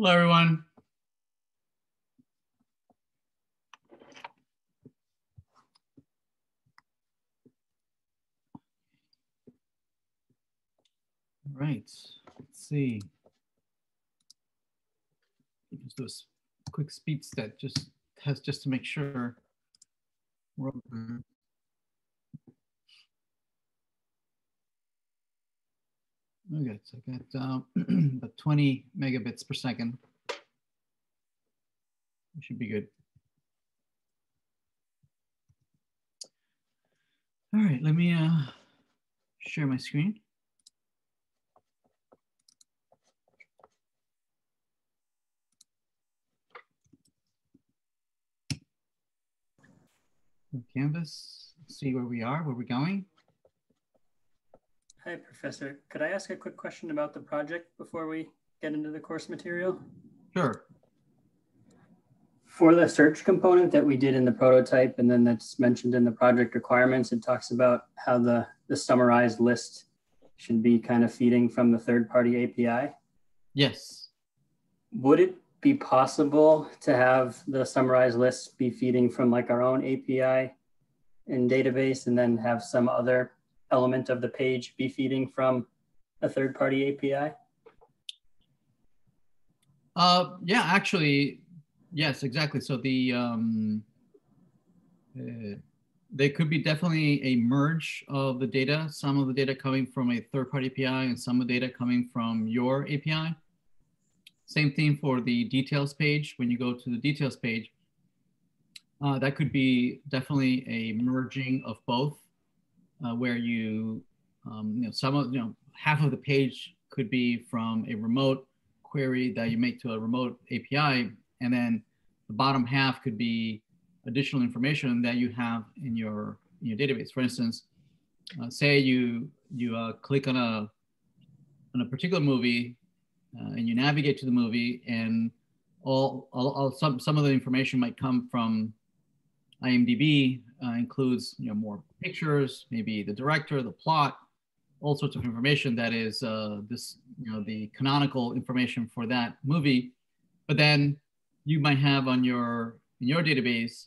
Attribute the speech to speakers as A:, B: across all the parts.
A: Hello, everyone. Right, let's see. Let's do a quick speed set, just test just to make sure we're open. Okay, so I got uh, about 20 megabits per second. We should be good. All right, let me uh, share my screen. Canvas, see where we are, where we're going.
B: Hi, Professor. Could I ask a quick question about the project before we get into the course material?
A: Sure.
B: For the search component that we did in the prototype and then that's mentioned in the project requirements, it talks about how the, the summarized list should be kind of feeding from the third-party API.
A: Yes.
B: Would it be possible to have the summarized list be feeding from like our own API and database and then have some other element of the page be feeding from a third party API?
A: Uh, yeah, actually, yes, exactly. So the um, uh, there could be definitely a merge of the data, some of the data coming from a third party API and some of the data coming from your API. Same thing for the details page. When you go to the details page, uh, that could be definitely a merging of both, uh, where you, um, you know, some of, you know, half of the page could be from a remote query that you make to a remote API, and then the bottom half could be additional information that you have in your in your database. For instance, uh, say you you uh, click on a on a particular movie uh, and you navigate to the movie and all, all, all, some, some of the information might come from IMDb uh, includes you know more pictures, maybe the director, the plot, all sorts of information that is uh, this you know the canonical information for that movie. But then you might have on your in your database,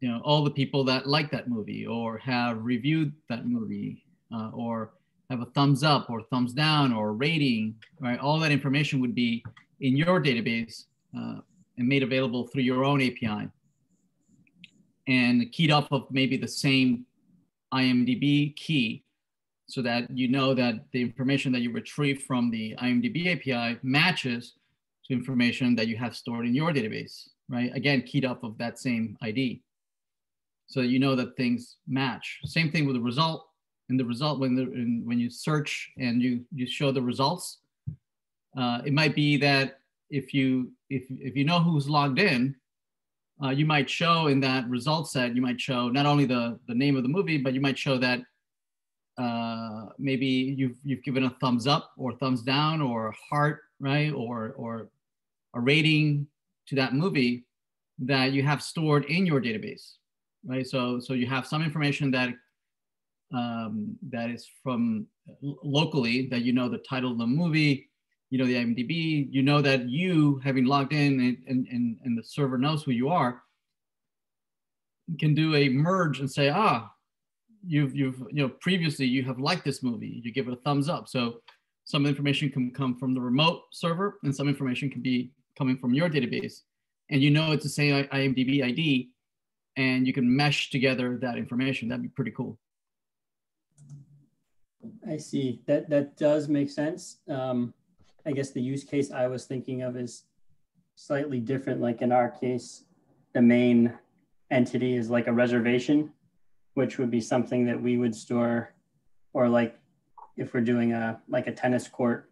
A: you know all the people that like that movie or have reviewed that movie uh, or have a thumbs up or thumbs down or rating, right? All that information would be in your database uh, and made available through your own API and keyed off of maybe the same IMDb key so that you know that the information that you retrieve from the IMDb API matches to information that you have stored in your database, right? Again, keyed off of that same ID. So you know that things match. Same thing with the result in the result when the in, when you search and you you show the results uh, it might be that if you if if you know who's logged in uh, you might show in that result set you might show not only the the name of the movie but you might show that uh, maybe you've you've given a thumbs up or thumbs down or heart right or or a rating to that movie that you have stored in your database right? So so you have some information that um, that is from locally that you know the title of the movie, you know the IMDb, you know that you having logged in and, and, and the server knows who you are, can do a merge and say, ah, you've you've you know previously you have liked this movie, you give it a thumbs up. So some information can come from the remote server and some information can be coming from your database. And you know it's the same IMDb ID and you can mesh together that information. That'd be pretty cool.
B: I see. That that does make sense. Um, I guess the use case I was thinking of is slightly different. Like in our case, the main entity is like a reservation, which would be something that we would store, or like if we're doing a like a tennis court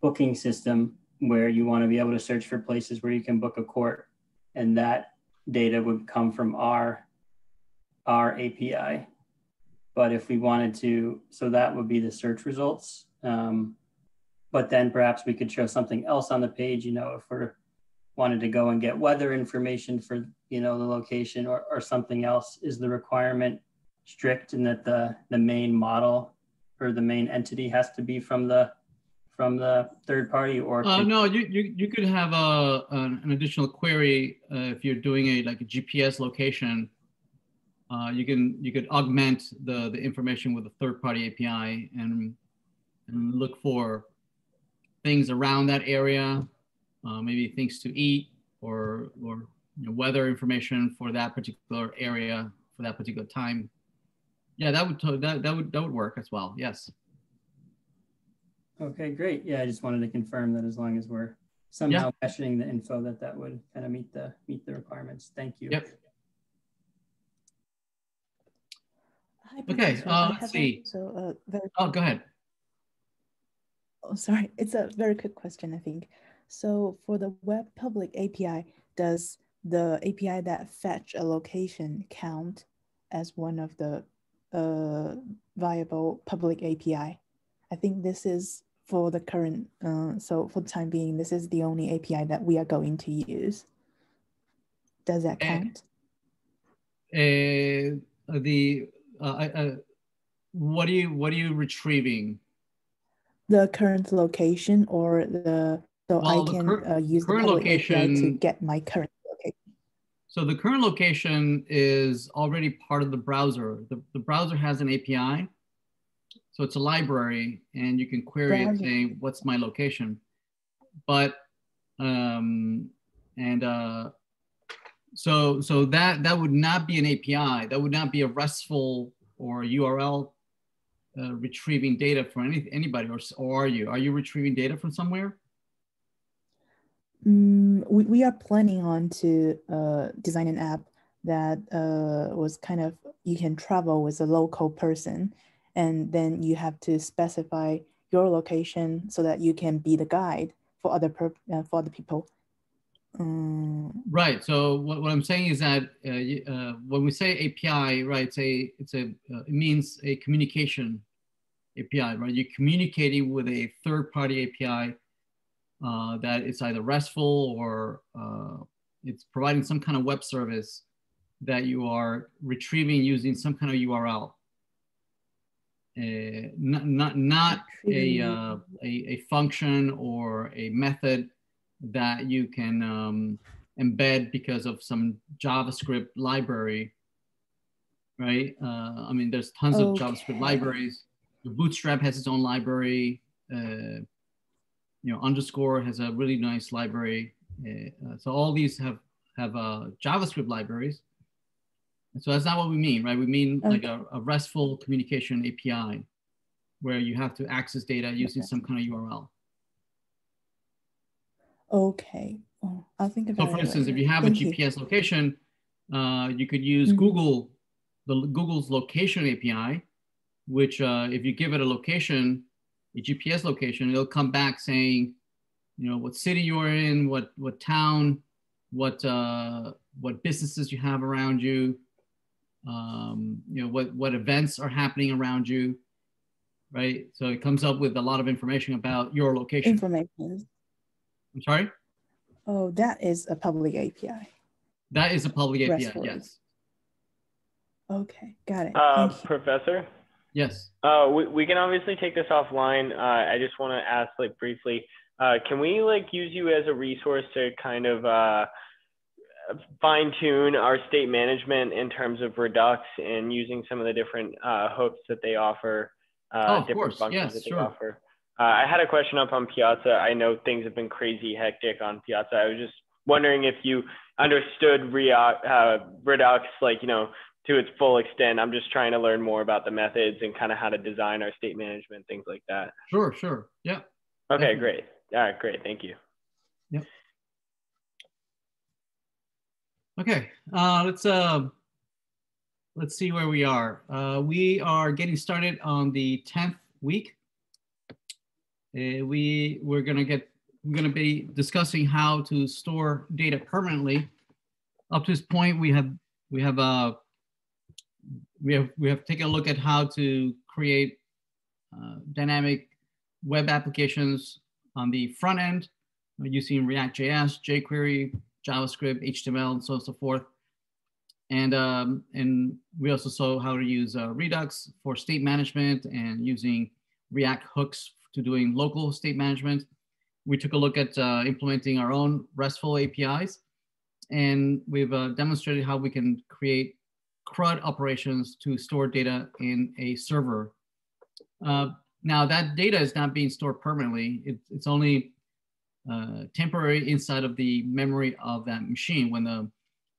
B: booking system where you want to be able to search for places where you can book a court, and that data would come from our our API but if we wanted to, so that would be the search results. Um, but then perhaps we could show something else on the page, you know, if we're wanted to go and get weather information for, you know, the location or, or something else, is the requirement strict in that the, the main model or the main entity has to be from the from the third party or?
A: Uh, no, you, you, you could have a, an, an additional query uh, if you're doing a like a GPS location. Uh, you can you could augment the, the information with a third party API and and look for things around that area, uh, maybe things to eat or or you know, weather information for that particular area for that particular time. Yeah, that would that that would that would work as well. Yes.
B: Okay, great. Yeah, I just wanted to confirm that as long as we're somehow meshing the info that that would kind of meet the meet the requirements. Thank you.
A: Yep.
C: Hi,
A: Okay,
C: Professor.
A: uh,
C: I
A: let's see.
C: also a very,
A: Oh, go ahead.
C: Oh, sorry, it's a very quick question, I think. So for the web public API, does the API that fetch a location count as one of the uh, viable public API? I think this is for the current, uh, so for the time being, this is the only API that we are going to use. Does that
A: Eh,
C: count?
A: uh, the uh, I- uh, what are you what are you retrieving?
C: The current location or the so
A: Well,
C: I
A: the
C: can
A: cur-
C: uh, use the
A: current
C: public API to get my current location.
A: So the current location is already part of the browser. The, the browser has an API. So it's a library and you can query it
C: Browser.
A: saying, what's my location? But, um, and uh, so, so that, that would not be an API. That would not be a RESTful or URL uh, retrieving data from any, anybody or, or are you? Are you retrieving data from somewhere?
C: Mm, we, we are planning on to uh, design an app that uh, was kind of you can travel with a local person and then you have to specify your location so that you can be the guide for other per- uh, for other people. Um,
A: Right. So what, what I'm saying is that uh, uh, when we say API, right, it's a it's a uh, it means a communication API, right? You're communicating with a third-party API uh, that it's either RESTful or uh, it's providing some kind of web service that you are retrieving using some kind of URL. Uh, not not not a, uh, a a function or a method that you can um, embed because of some JavaScript library, right? Uh, I mean, there's tons of JavaScript libraries. Bootstrap has its own library. Uh, you know, underscore has a really nice library. Uh, so all these have have uh, JavaScript libraries. And so that's not what we mean, right? We mean like a, a RESTful communication API where you have to access data using
C: Okay.
A: some kind of URL.
C: okay, oh, I'll think about
A: So for instance, if you have a
C: Thank you.
A: GPS location, uh, you could use
C: Mhm.
A: Google, the Google's location API, which uh, if you give it a location, a GPS location, it'll come back saying, you know, what city you're in, what what town, what uh, what businesses you have around you, um, you know, what what events are happening around you, right? So it comes up with a lot of information about your location.
C: Information.
A: I'm sorry,
C: Oh, that is a public API.
A: that is a public API.
C: RESTful.
A: Yes,
C: Okay, got it.
D: Uh,
C: Thank you.
D: Professor,
A: yes.
D: uh, we, we can obviously take this offline. Uh, I just want to ask, like, briefly, uh, can we like use you as a resource to kind of uh, fine tune our state management in terms of Redux and using some of the different uh, hooks that they offer, uh,
A: Oh, of
D: different
A: course.
D: functions
A: Yes,
D: that they
A: sure.
D: offer? Uh, I had a question up on Piazza. I know things have been crazy hectic on Piazza. I was just wondering if you understood React, uh, Redux, like, you know, to its full extent. I'm just trying to learn more about the methods and kind of how to design our state management, things like that.
A: Sure, sure. Yeah.
D: Okay,
A: Definitely.
D: great. All right, great. Thank you. Yep.
A: Okay. Uh, let's uh, let's see where we are. Uh, we are getting started on the tenth week. Uh, we we're gonna get we're gonna be discussing how to store data permanently. Up to this point, we have we have uh, we have we have taken a look at how to create uh, dynamic web applications on the front end uh, using React.js, jQuery, JavaScript, HTML, and so on and so forth. And, um, and we also saw how to use uh, Redux for state management and using React hooks to doing local state management. We took a look at uh, implementing our own RESTful APIs, and we've uh, demonstrated how we can create CRUD operations to store data in a server. Uh, now that data is not being stored permanently. It, it's only uh, temporary inside of the memory of that machine. When the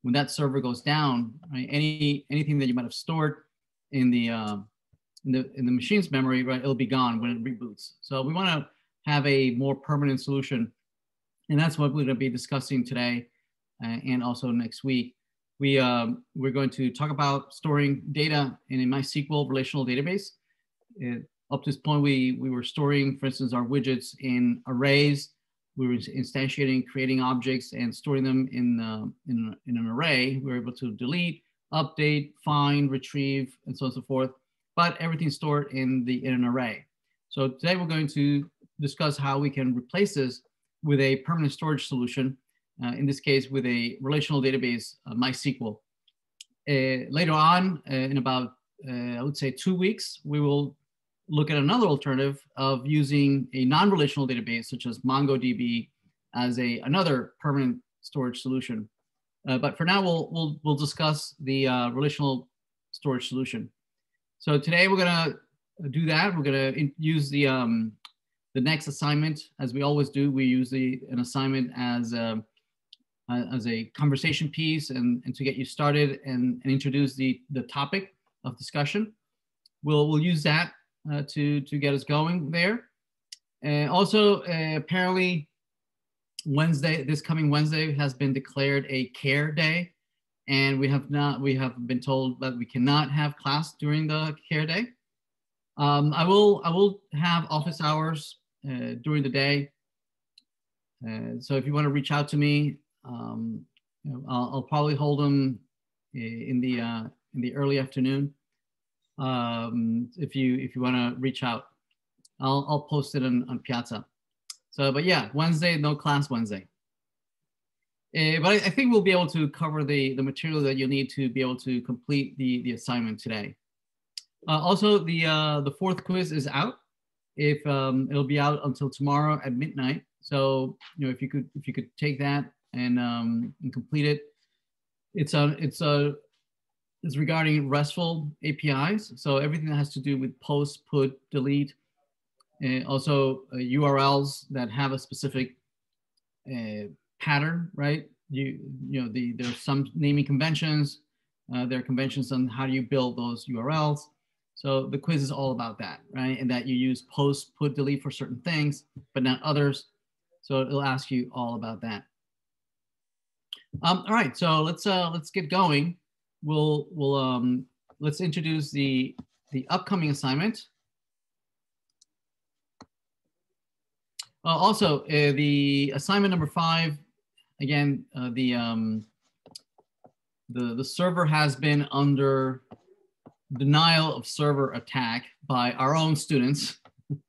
A: when that server goes down, right, any anything that you might have stored in the uh, in the in the machine's memory, right, it'll be gone when it reboots. So we want to have a more permanent solution, and that's what we're going to be discussing today, uh, and also next week. We um, we're going to talk about storing data in a MySQL relational database. It, up to this point, we we were storing, for instance, our widgets in arrays. We were instantiating, creating objects, and storing them in uh, in, in an array. We were able to delete, update, find, retrieve, and so on and so forth but everything's stored in the in an array. So today we're going to discuss how we can replace this with a permanent storage solution, uh, in this case with a relational database, uh, MySQL. Uh, later on, uh, in about, uh, I would say two weeks, we will look at another alternative of using a non-relational database such as MongoDB as a, another permanent storage solution. But for now, we'll, we'll, we'll discuss the relational storage solution. So today we're gonna do that. We're gonna use the um, the next assignment as we always do. We use the an assignment as a, as a conversation piece and, and to get you started and, and introduce the the topic of discussion. We'll we'll use that uh, to to get us going there. And also uh, apparently Wednesday, this coming Wednesday has been declared a care day and we have not we have been told that we cannot have class during the care day. Um, I will I will have office hours uh, during the day. Uh, so if you want to reach out to me, um, you know, I'll, I'll, probably hold them in the uh, in the early afternoon. Um, if you if you want to reach out, I'll I'll post it on, on Piazza. So, but yeah, Wednesday no class Wednesday. Uh, but I, I, think we'll be able to cover the, the material that you'll need to be able to complete the, the assignment today. Uh, also, the, uh, the fourth quiz is out. If um, it'll be out until tomorrow at midnight. So, you know, if you could if you could take that and, um, and complete it, it's a it's a it's regarding RESTful APIs. So everything that has to do with post, put, delete, and also URLs that have a specific uh, pattern, right? You you know the there's some naming conventions. Uh, there are conventions on how do you build those URLs. So the quiz is all about that, right? And that you use post, put, delete for certain things, but not others. So it'll ask you all about that. Um, all right, so let's uh, let's get going. We'll we'll um, let's introduce the the upcoming assignment. Uh, also, uh, the assignment number five again, uh, the, um, the, the server has been under denial of server attack by our own students. um,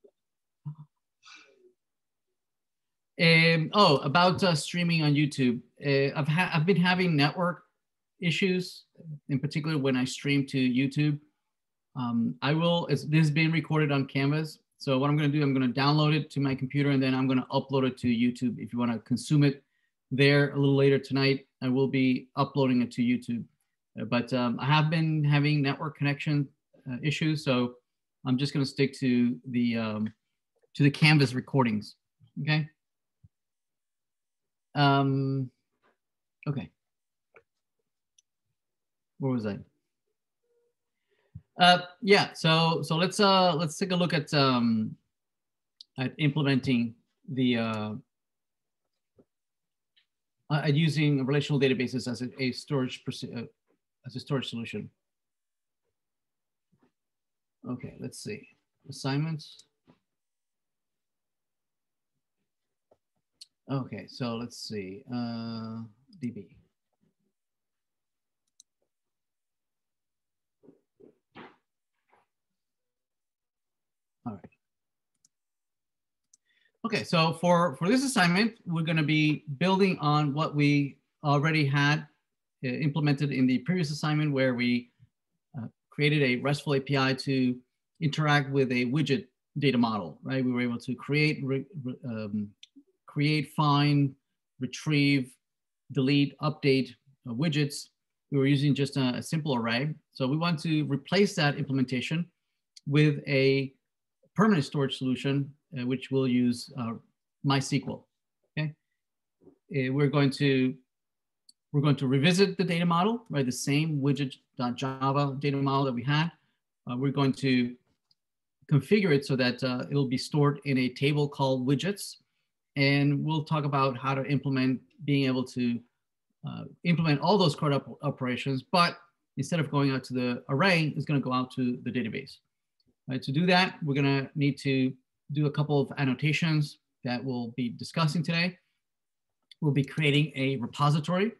A: oh, about uh, streaming on YouTube. Uh, I've, ha I've been having network issues, in particular when I stream to YouTube. Um, I will, this is being recorded on Canvas. So what I'm gonna do, I'm gonna download it to my computer and then I'm gonna upload it to YouTube if you wanna consume it there a little later tonight. I will be uploading it to YouTube. Uh, but um, I have been having network connection uh, issues, so I'm just going to stick to the um, to the Canvas recordings. Okay. Um, okay. Where was I? Uh, yeah. So so let's uh let's take a look at um at implementing the uh, uh, using relational databases as a, a storage uh, as a storage solution. Okay, let's see. Assignments. Okay, so let's see. Uh, DB. All right. Okay, so for, for this assignment, we're gonna be building on what we already had uh, implemented in the previous assignment where we uh, created a RESTful API to interact with a widget data model, right? We were able to create, re, um, create, find, retrieve, delete, update uh, widgets. We were using just a, a, simple array. So we want to replace that implementation with a permanent storage solution, uh, which will use uh, MySQL. Okay, uh, we're going to we're going to revisit the data model, right? The same widget.java data model that we had. Uh, we're going to configure it so that uh, it'll be stored in a table called widgets. And we'll talk about how to implement being able to uh, implement all those CRUD op operations, but instead of going out to the array, it's going to go out to the database. Right, to do that, we're going to need to do a couple of annotations that we'll be discussing today. We'll be creating a repository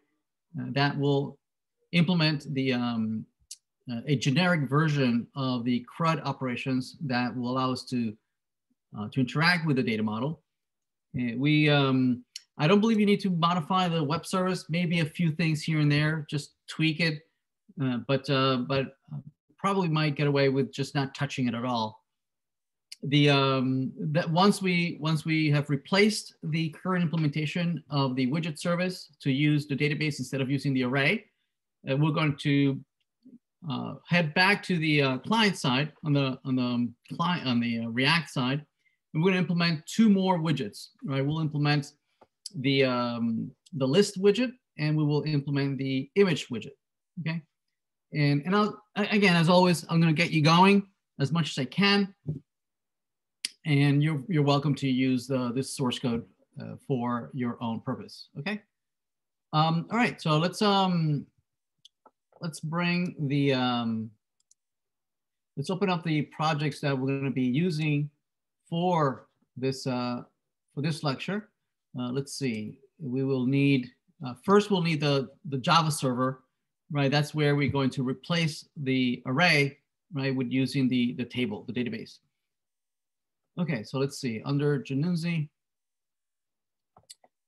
A: uh, that will implement the um, uh, a generic version of the CRUD operations that will allow us to uh, to interact with the data model. Uh, we um, I don't believe you need to modify the web service. Maybe a few things here and there, just tweak it, uh, but uh, but probably might get away with just not touching it at all. The um, that once we once we have replaced the current implementation of the widget service to use the database instead of using the array, uh, we're going to uh, head back to the uh, client side on the on the client on the uh, React side, we're going to implement two more widgets. Right, we'll implement the, um, the list widget and we will implement the image widget, okay? And, and I'll, again, as always, I'm gonna get you going as much as I can. And you're, you're welcome to use the, this source code uh, for your own purpose, okay? Um, all right, so let's, um, let's bring the, um, let's open up the projects that we're gonna be using for this, uh, for this lecture. Uh, let's see, we will need, uh, first we'll need the, the Java server, right? That's where we're going to replace the array, right, with using the, the table, the database. Okay, so let's see, under jannunzi,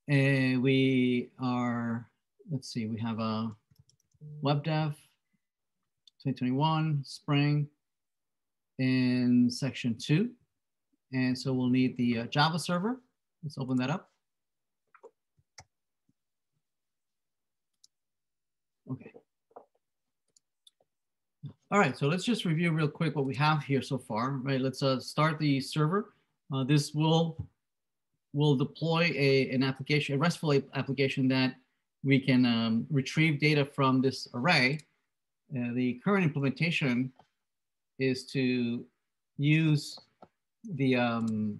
A: and we are, let's see, we have a web dev 2021 spring in section two. And so we'll need the uh, Java server. Let's open that up. Okay. All right, so let's just review real quick what we have here so far, right? Let's uh, start the server. Uh, this will will deploy a, an application, a RESTful application that we can um, retrieve data from this array. Uh, the current implementation is to use the um,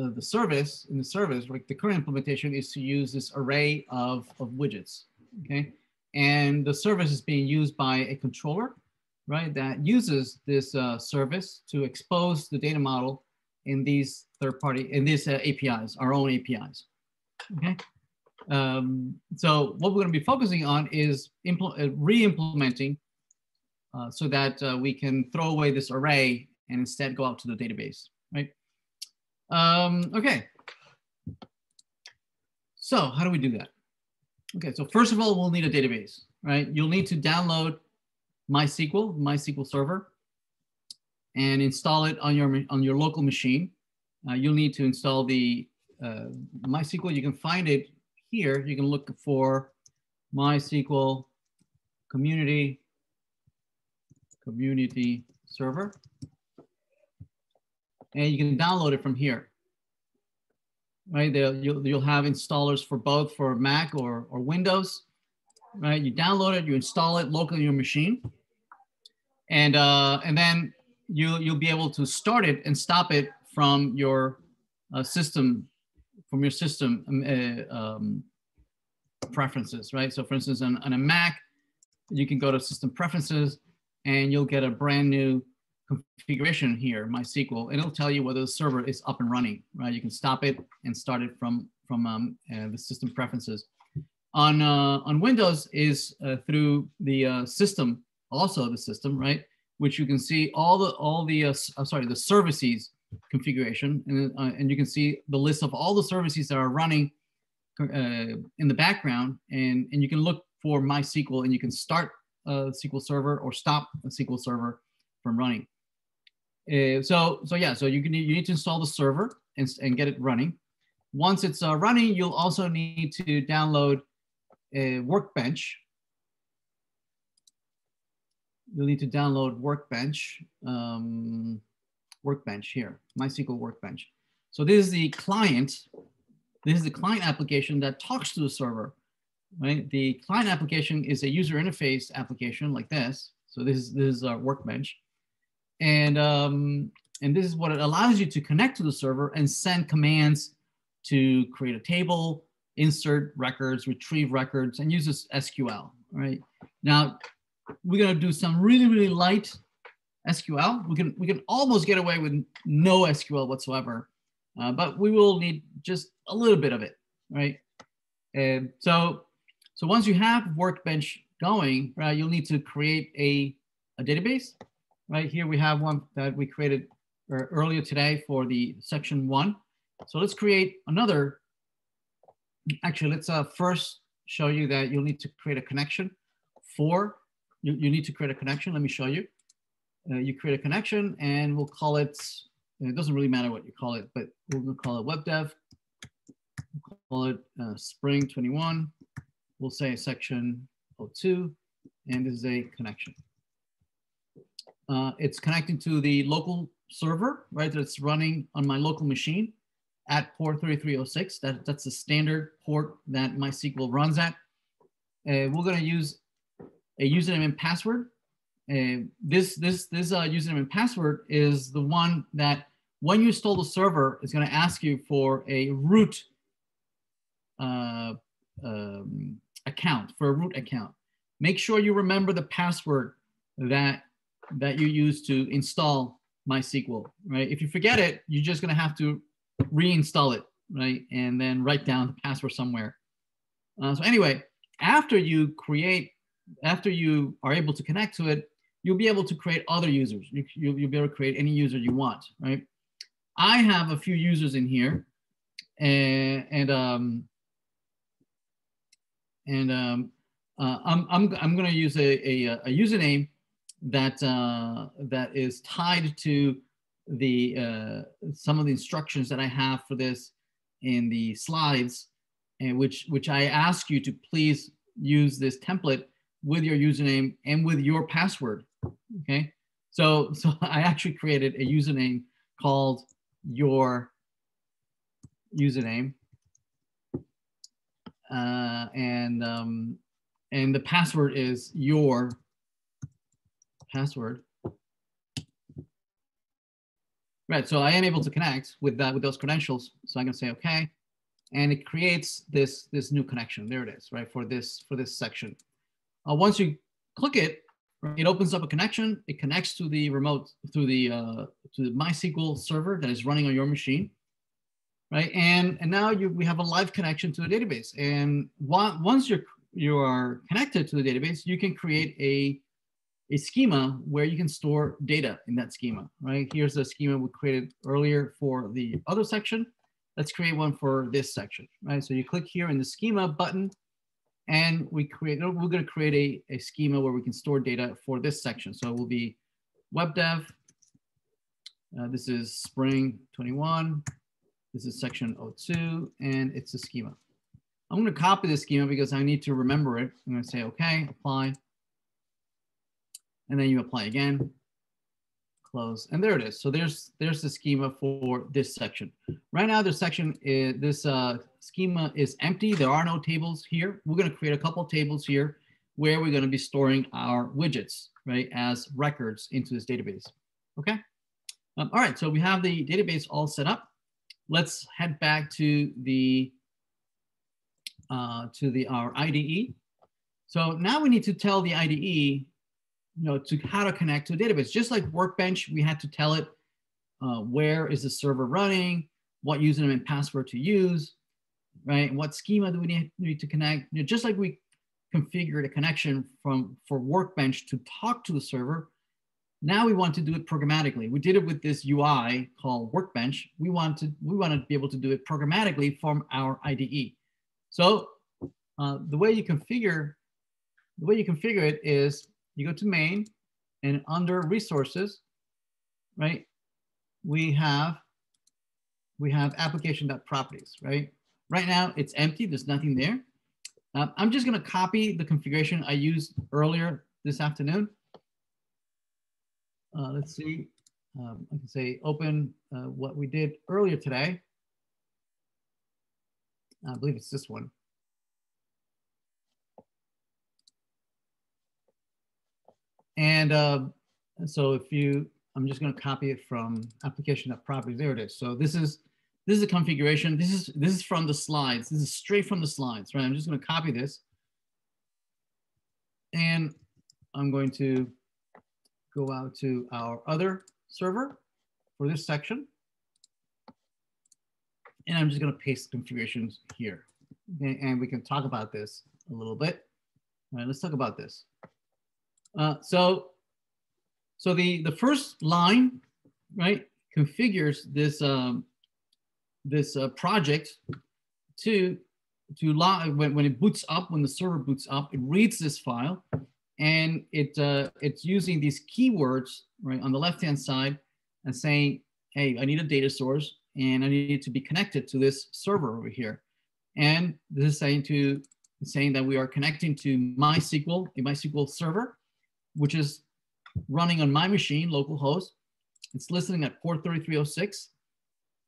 A: uh, the service in the service, like the current implementation is to use this array of, of widgets okay? And the service is being used by a controller, right, that uses this uh, service to expose the data model in these third party, in these uh, APIs, our own APIs, okay? Um, so what we're gonna be focusing on is uh, re-implementing uh, so that uh, we can throw away this array and instead go out to the database, right? Um, okay. So how do we do that? Okay, so first of all, we'll need a database, right? You'll need to download MySQL, MySQL Server, and install it on your on your local machine. Uh, you'll need to install the uh, MySQL. You can find it here. You can look for MySQL Community Community Server, and you can download it from here right? You'll, you'll have installers for both for Mac or, or Windows, right? You download it, you install it locally on your machine. And, uh, and then you, you'll be able to start it and stop it from your uh, system, from your system um, uh, um, preferences, right? So for instance, on, on a Mac, you can go to system preferences and you'll get a brand new configuration here, MySQL, and it'll tell you whether the server is up and running, right? You can stop it and start it from, from um, uh, the system preferences. On, uh, on Windows is uh, through the uh, system, also the system, right? Which you can see all the, all the uh, uh, sorry, the services configuration, and, and you can see the list of all the services that are running in the background, and, and you can look for MySQL and you can start a SQL Server or stop a SQL Server from running. Uh, so, so yeah, so you can you need to install the server and, and get it running. Once it's uh, running, you'll also need to download a Workbench. You'll need to download Workbench, um, Workbench here, MySQL Workbench. So this is the client. This is the client application that talks to the server, right? The client application is a user interface application like this. So this is this is our Workbench, and um, and this is what it allows you to connect to the server and send commands to create a table, insert records, retrieve records, and uses SQL, right? Now, we're gonna do some really, really light SQL. We can, we can almost get away with no SQL whatsoever, uh, but we will need just a little bit of it, right? And so, so once you have Workbench going, right, you'll need to create a, a database. Right here we have one that we created uh, earlier today for the section one. So let's create another. Actually, let's uh, first show you that you'll need to create a connection for, you, you need to create a connection. Let me show you. Uh, you create a connection and we'll call it, it doesn't really matter what you call it, but we'll call it web dev. We'll call it uh, spring 21. We'll say section 02, and this is a connection. Uh, it's connecting to the local server, right? That's running on my local machine at port 3306. That, that's the standard port that MySQL runs at. Uh, we're gonna use a username and password. Uh, this this this uh, username and password is the one that when you install the server, is gonna ask you for a root uh, um, account, for a root account. Make sure you remember the password that that you use to install MySQL, right? If you forget it, you're just gonna have to reinstall it, right? And then write down the password somewhere. Uh, so anyway, after you create, after you are able to connect to it, you'll be able to create other users. You, will you'll be able to create any user you want, right? I have a few users in here and, and, um, and um, uh, I'm, I'm, I'm gonna use a, a, a username that, uh, that is tied to the uh, some of the instructions that I have for this in the slides, and which which I ask you to please use this template with your username and with your password. Okay, so so I actually created a username called your username, uh, and um, and the password is your password Right, so I am able to connect with that with those credentials. So I can say okay, and it creates this this new connection. There it is, right for this for this section. Uh, once you click it, it opens up a connection. It connects to the remote through the uh, to the MySQL server that is running on your machine, right? And and now you we have a live connection to the database. And once you're you are connected to the database, you can create a a schema where you can store data in that schema, right? Here's the schema we created earlier for the other section. Let's create one for this section, right? So you click here in the schema button and we create, we're gonna create a, a schema where we can store data for this section. So it will be web dev. Uh, this is spring 21. This is section 02 and it's a schema. I'm gonna copy the schema because I need to remember it. I'm gonna say, okay, apply and then you apply again, close, and there it is. So there's there's the schema for this section. Right now, this section is this uh, schema is empty. There are no tables here. We're going to create a couple tables here where we're going to be storing our widgets, right, as records into this database. Okay. Um, all right. So we have the database all set up. Let's head back to the uh, to the our IDE. So now we need to tell the IDE you know, to how to connect to a database. Just like Workbench, we had to tell it uh, where is the server running, what username and password to use, right? What schema do we need, need to connect? You know, just like we configured a connection from for Workbench to talk to the server, now we want to do it programmatically. We did it with this UI called Workbench. We want to we want to be able to do it programmatically from our IDE. So uh, the way you configure the way you configure it is you go to main and under resources, right? we have we have application.properties, right? Right now it's empty, there's nothing there. Uh, I'm just gonna copy the configuration I used earlier this afternoon. Uh, let's see, um, I can say open uh, what we did earlier today. I believe it's this one. And uh, so if you, I'm just going to copy it from application of properties. There it is. So this is this is a configuration. This is this is from the slides. This is straight from the slides, right? I'm just going to copy this, and I'm going to go out to our other server for this section, and I'm just going to paste configurations here, and we can talk about this a little bit. All right, let's talk about this. Uh, so, so the the first line, right, configures this um, this uh, project to to when, when it boots up when the server boots up it reads this file and it uh, it's using these keywords right on the left hand side and saying hey i need a data source and i need it to be connected to this server over here. And this is saying to saying that we are connecting to mysql a mysql server which is running on my machine, localhost. It's listening at port 3306.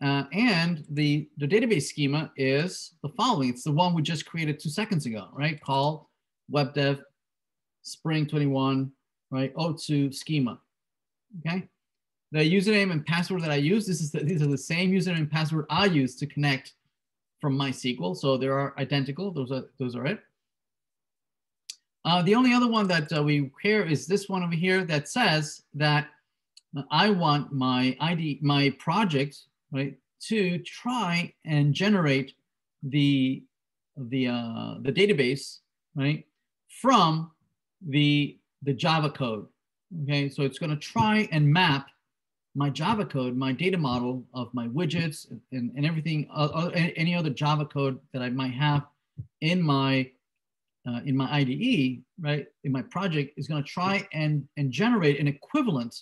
A: Uh, and the, the database schema is the following. It's the one we just created two seconds ago, right? Call webdev spring 21, right? O2 schema, okay? The username and password that I use, this is the, these are the same username and password I use to connect from MySQL. So they are identical, those are, those are it. Uh, the only other one that uh, we care is this one over here that says that I want my ID, my project, right, to try and generate the the uh, the database, right, from the the Java code. Okay, so it's going to try and map my Java code, my data model of my widgets and, and everything, uh, any other Java code that I might have in my uh, in my IDE, right, in my project is going to try and, and generate an equivalent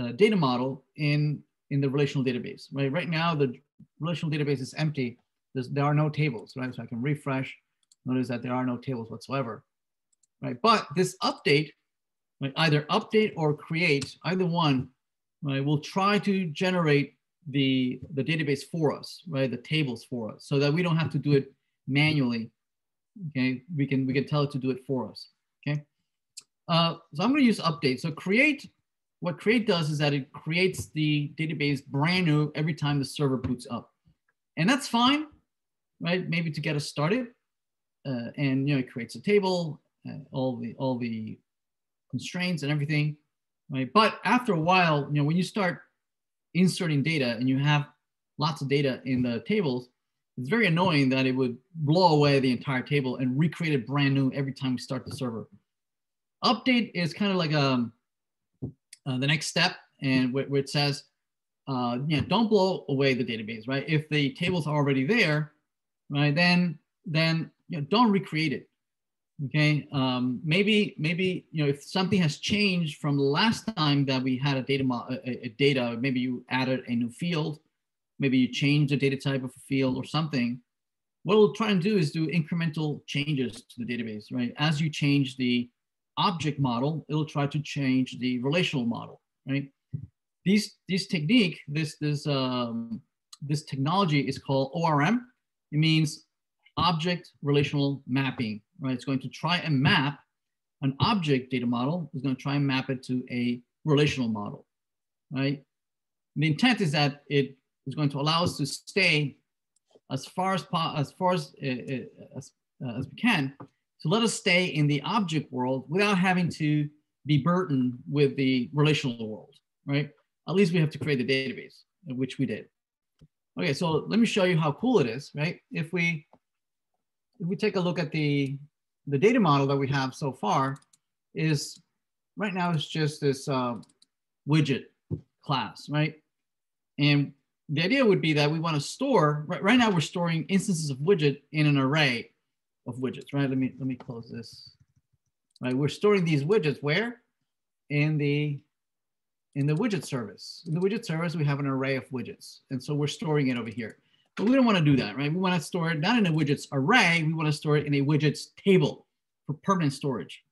A: uh, data model in, in the relational database, right? Right now, the relational database is empty. There's, there are no tables, right? So I can refresh. Notice that there are no tables whatsoever, right? But this update, right, either update or create, either one, right, will try to generate the, the database for us, right? The tables for us so that we don't have to do it manually okay, we can, we can tell it to do it for us, okay? Uh, so I'm gonna use update. So create, what create does is that it creates the database brand new every time the server boots up. And that's fine, right? Maybe to get us started. Uh, and you know, it creates a table, uh, all the all the constraints and everything, right? But after a while, you know, when you start inserting data and you have lots of data in the tables, it's very annoying that it would blow away the entire table and recreate it brand new every time we start the server. Update is kind of like um, uh, the next step and where, it says, uh, yeah, don't blow away the database, right? If the table's are already there, right, then then you know, don't recreate it. Okay, um, maybe maybe you know if something has changed from last time that we had a data a, a data, maybe you added a new field maybe you change the data type of a field or something, what we'll try and do is do incremental changes to the database, right? As you change the object model, it'll try to change the relational model, right? These, this technique, this, this, um, this technology is called ORM. It means object relational mapping, right? It's going to try and map an object data model, is going to try and map it to a relational model, right? The intent is that it is going to allow us to stay as far as as far as uh, uh, as, uh, as we can to let us stay in the object world without having to be burdened with the relational world, right? At least we have to create the database, which we did. Okay, so let me show you how cool it is, right? If we if we take a look at the the data model that we have so far, is right now it's just this uh, widget class, right? And the idea would be that we want to store right, right now we're storing instances of widget in an array of widgets right let me let me close this right we're storing these widgets where in the in the widget service. In the widget service, we have an array of widgets. And so we're storing it over here. But we don't want to do that, right? We want to store it not in a widgets array, we want to store it in a widgets table for permanent storage.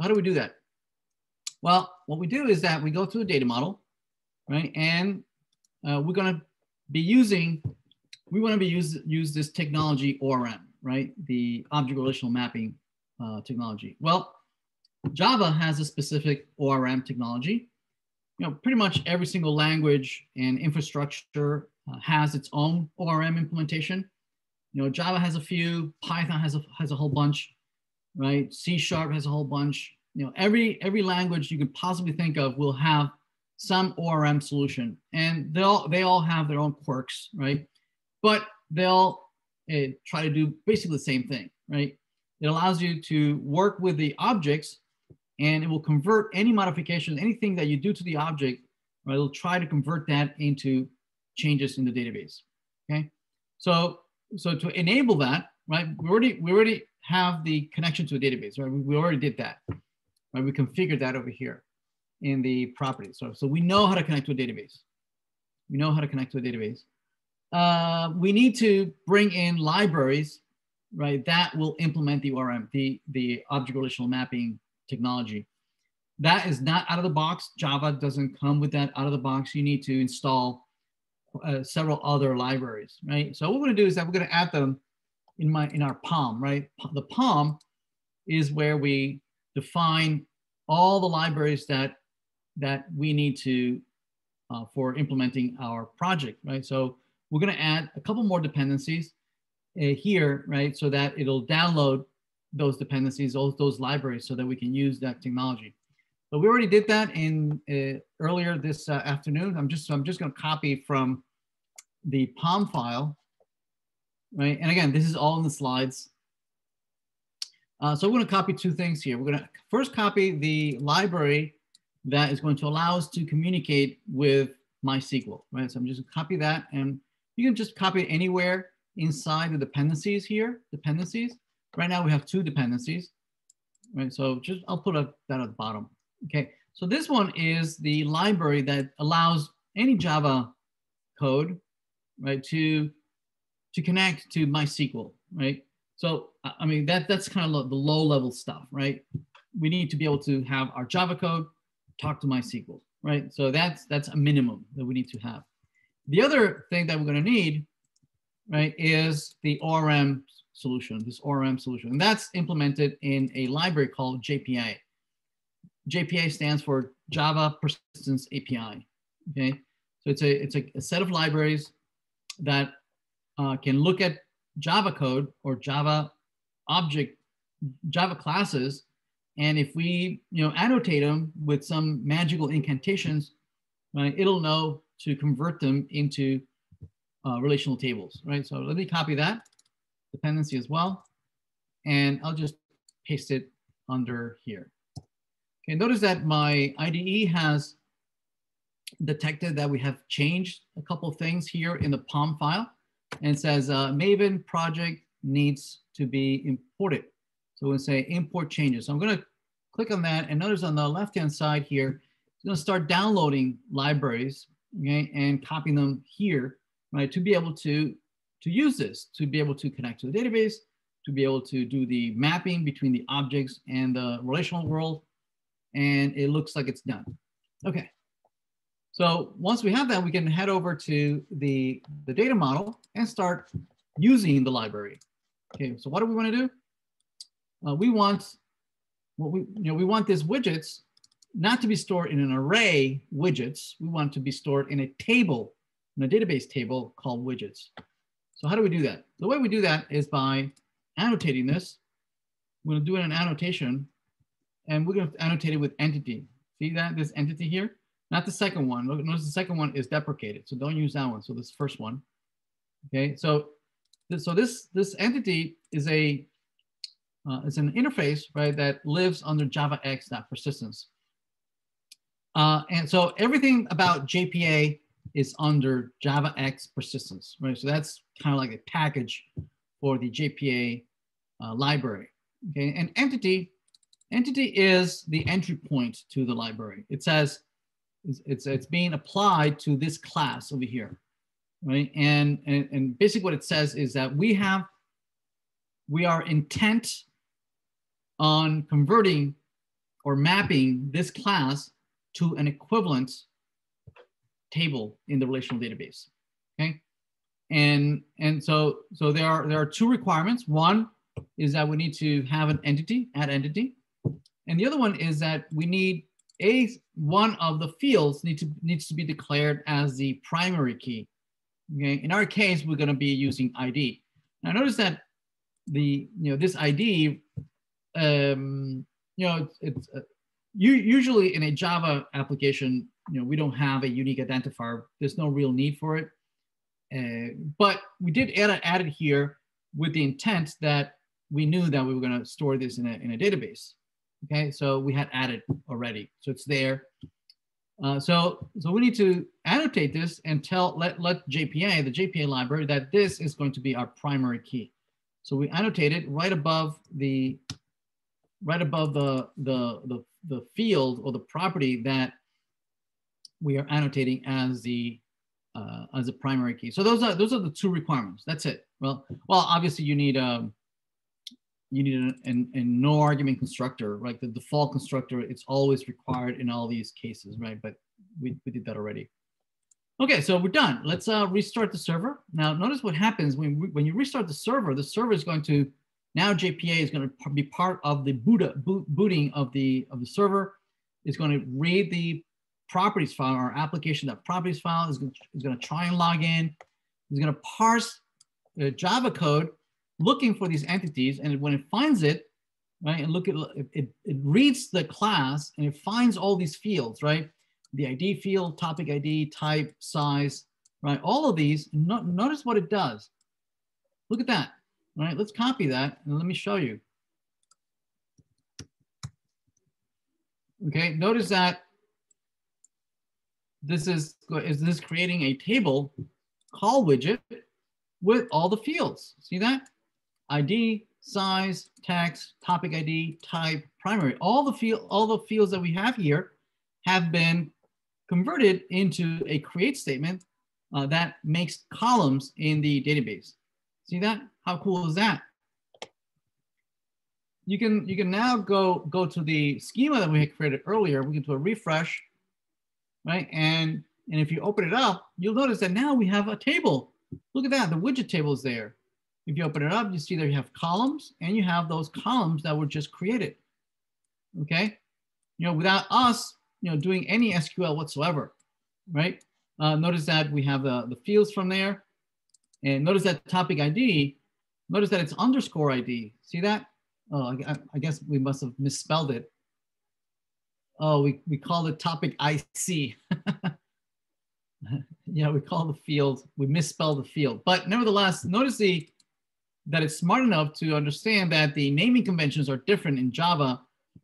A: How do we do that? Well, what we do is that we go through the data model, right? And uh, we're going to be using, we want to be use, use this technology ORM, right? The object relational mapping uh, technology. Well, Java has a specific ORM technology. You know, pretty much every single language and infrastructure uh, has its own ORM implementation. You know, Java has a few, Python has a, has a whole bunch, right? C Sharp has a whole bunch. You know, every, every language you could possibly think of will have some ORM solution and they'll, they all have their own quirks, right? But they'll uh, try to do basically the same thing, right? It allows you to work with the objects and it will convert any modification, anything that you do to the object, right, it'll try to convert that into changes in the database. Okay, so so to enable that, right, we already we already have the connection to a database, right? We, we already did that, right? We configured that over here in the properties. So so we know how to connect to a database. We know how to connect to a database. Uh, we need to bring in libraries, right? That will implement the ORM, the the object relational mapping technology. That is not out of the box. Java doesn't come with that out of the box. You need to install uh, several other libraries, right? So what we're gonna do is that we're gonna add them in my in our POM, right? The POM is where we define all the libraries that that we need to uh, for implementing our project, right? So we're gonna add a couple more dependencies uh, here, right? So that it'll download those dependencies, those, those libraries so that we can use that technology. But we already did that in uh, earlier this uh, afternoon. I'm just, I'm just gonna copy from the POM file, right? And again, this is all in the slides. Uh, so we're gonna copy two things here. We're gonna first copy the library that is going to allow us to communicate with MySQL, right? So I'm just copy that and you can just copy it anywhere inside the dependencies here, dependencies. Right now we have two dependencies, right? So just, I'll put a, that at the bottom. Okay, so this one is the library that allows any Java code, right, to, to connect to MySQL, right? So, I mean, that, that's kind of the low level stuff, right? We need to be able to have our Java code talk to MySQL, right? So that's, that's a minimum that we need to have. The other thing that we're gonna need, right, is the ORM solution, this ORM solution. And that's implemented in a library called JPA. JPA stands for Java Persistence API. Okay, so it's a it's a, a set of libraries that uh, can look at Java code or Java object Java classes, and if we you know annotate them with some magical incantations, right, it'll know to convert them into uh, relational tables, right? So let me copy that dependency as well. And I'll just paste it under here. Okay, notice that my IDE has detected that we have changed a couple things here in the POM file and says uh, Maven project needs to be imported. So we'll say import changes. So I'm gonna click on that and notice on the left-hand side here, it's gonna start downloading libraries, okay, and copying them here, right, to be able to to use this, to be able to connect to the database, to be able to do the mapping between the objects and the relational world. And it looks like it's done. Okay. So once we have that, we can head over to the, the data model and start using the library. Okay, so what do we want to do? Uh, we want what we you know we want these widgets not to be stored in an array widgets. We want to be stored in a table, in a database table called widgets. So how do we do that? The way we do that is by annotating this. We're gonna do an annotation and we're gonna annotate it with entity. See that, this entity here? Not the second one. Notice the second one is deprecated. So don't use that one. So this first one. Okay, so, so this, this entity is a, uh, it's an interface, right, that lives under javax.persistence. Uh, and so everything about JPA is under JavaX persistence, right? So that's kind of like a package for the JPA uh, library. Okay, and entity, entity is the entry point to the library. It says, It's, it's, it's being applied to this class over here, right? And, and, and basically what it says is that we have, we are intent on converting or mapping this class to an equivalent table in the relational database, okay? And, and so, so there are, there are two requirements. One is that we need to have an entity, add entity. And the other one is that we need a one of the fields need to needs to be declared as the primary key. Okay, in our case, we're going to be using ID. Now notice that the you know this ID, um, you know, it's, it's uh, you usually in a Java application, you know, we don't have a unique identifier. There's no real need for it. Uh, but we did add, add it here with the intent that we knew that we were going to store this in a, in a database. Okay, so we had added already, so it's there. Uh, so, so we need to annotate this and tell let, let JPA, the JPA library, that this is going to be our primary key. So we annotate it right above the right above the, the, the, the field or the property that we are annotating as the uh, as a primary key. So those are those are the two requirements. That's it. Well, well, obviously you need um, you need a, an, a no argument constructor, right? The default constructor, it's always required in all these cases, right? But we, we did that already. Okay, so we're done. Let's uh, restart the server. Now, notice what happens when, when you restart the server, the server is going to, now JPA is going to be part of the boot, boot, booting of the, of the server. It's going to read the properties file, our application.properties file is going, to, is going to try and log in. It's going to parse the Java code looking for these entities. And when it finds it, right, and look at it, it reads the class and it finds all these fields, right? The ID field, topic ID, type, size, right? All of these, no, notice what it does. Look at that, right? Let's copy that and let me show you. Okay, notice that this is, is this creating a table call widget with all the fields. See that? ID, size, text, topic ID, type, primary. All the field, all the fields that we have here have been converted into a create statement uh, that makes columns in the database. See that? How cool is that? You can you can now go go to the schema that we had created earlier. We can do a refresh, right? And and if you open it up, you'll notice that now we have a table. Look at that, the widget table is there. If you open it up, you see that you have columns and you have those columns that were just created. Okay. You know, without us, you know, doing any SQL whatsoever, right? Uh, notice that we have the, the fields from there. And notice that topic ID, notice that it's underscore ID. See that? Oh, I, I guess we must have misspelled it. Oh, we, we call it topic IC. yeah, we call the field, we misspelled the field. But nevertheless, notice the that it's smart enough to understand that the naming conventions are different in Java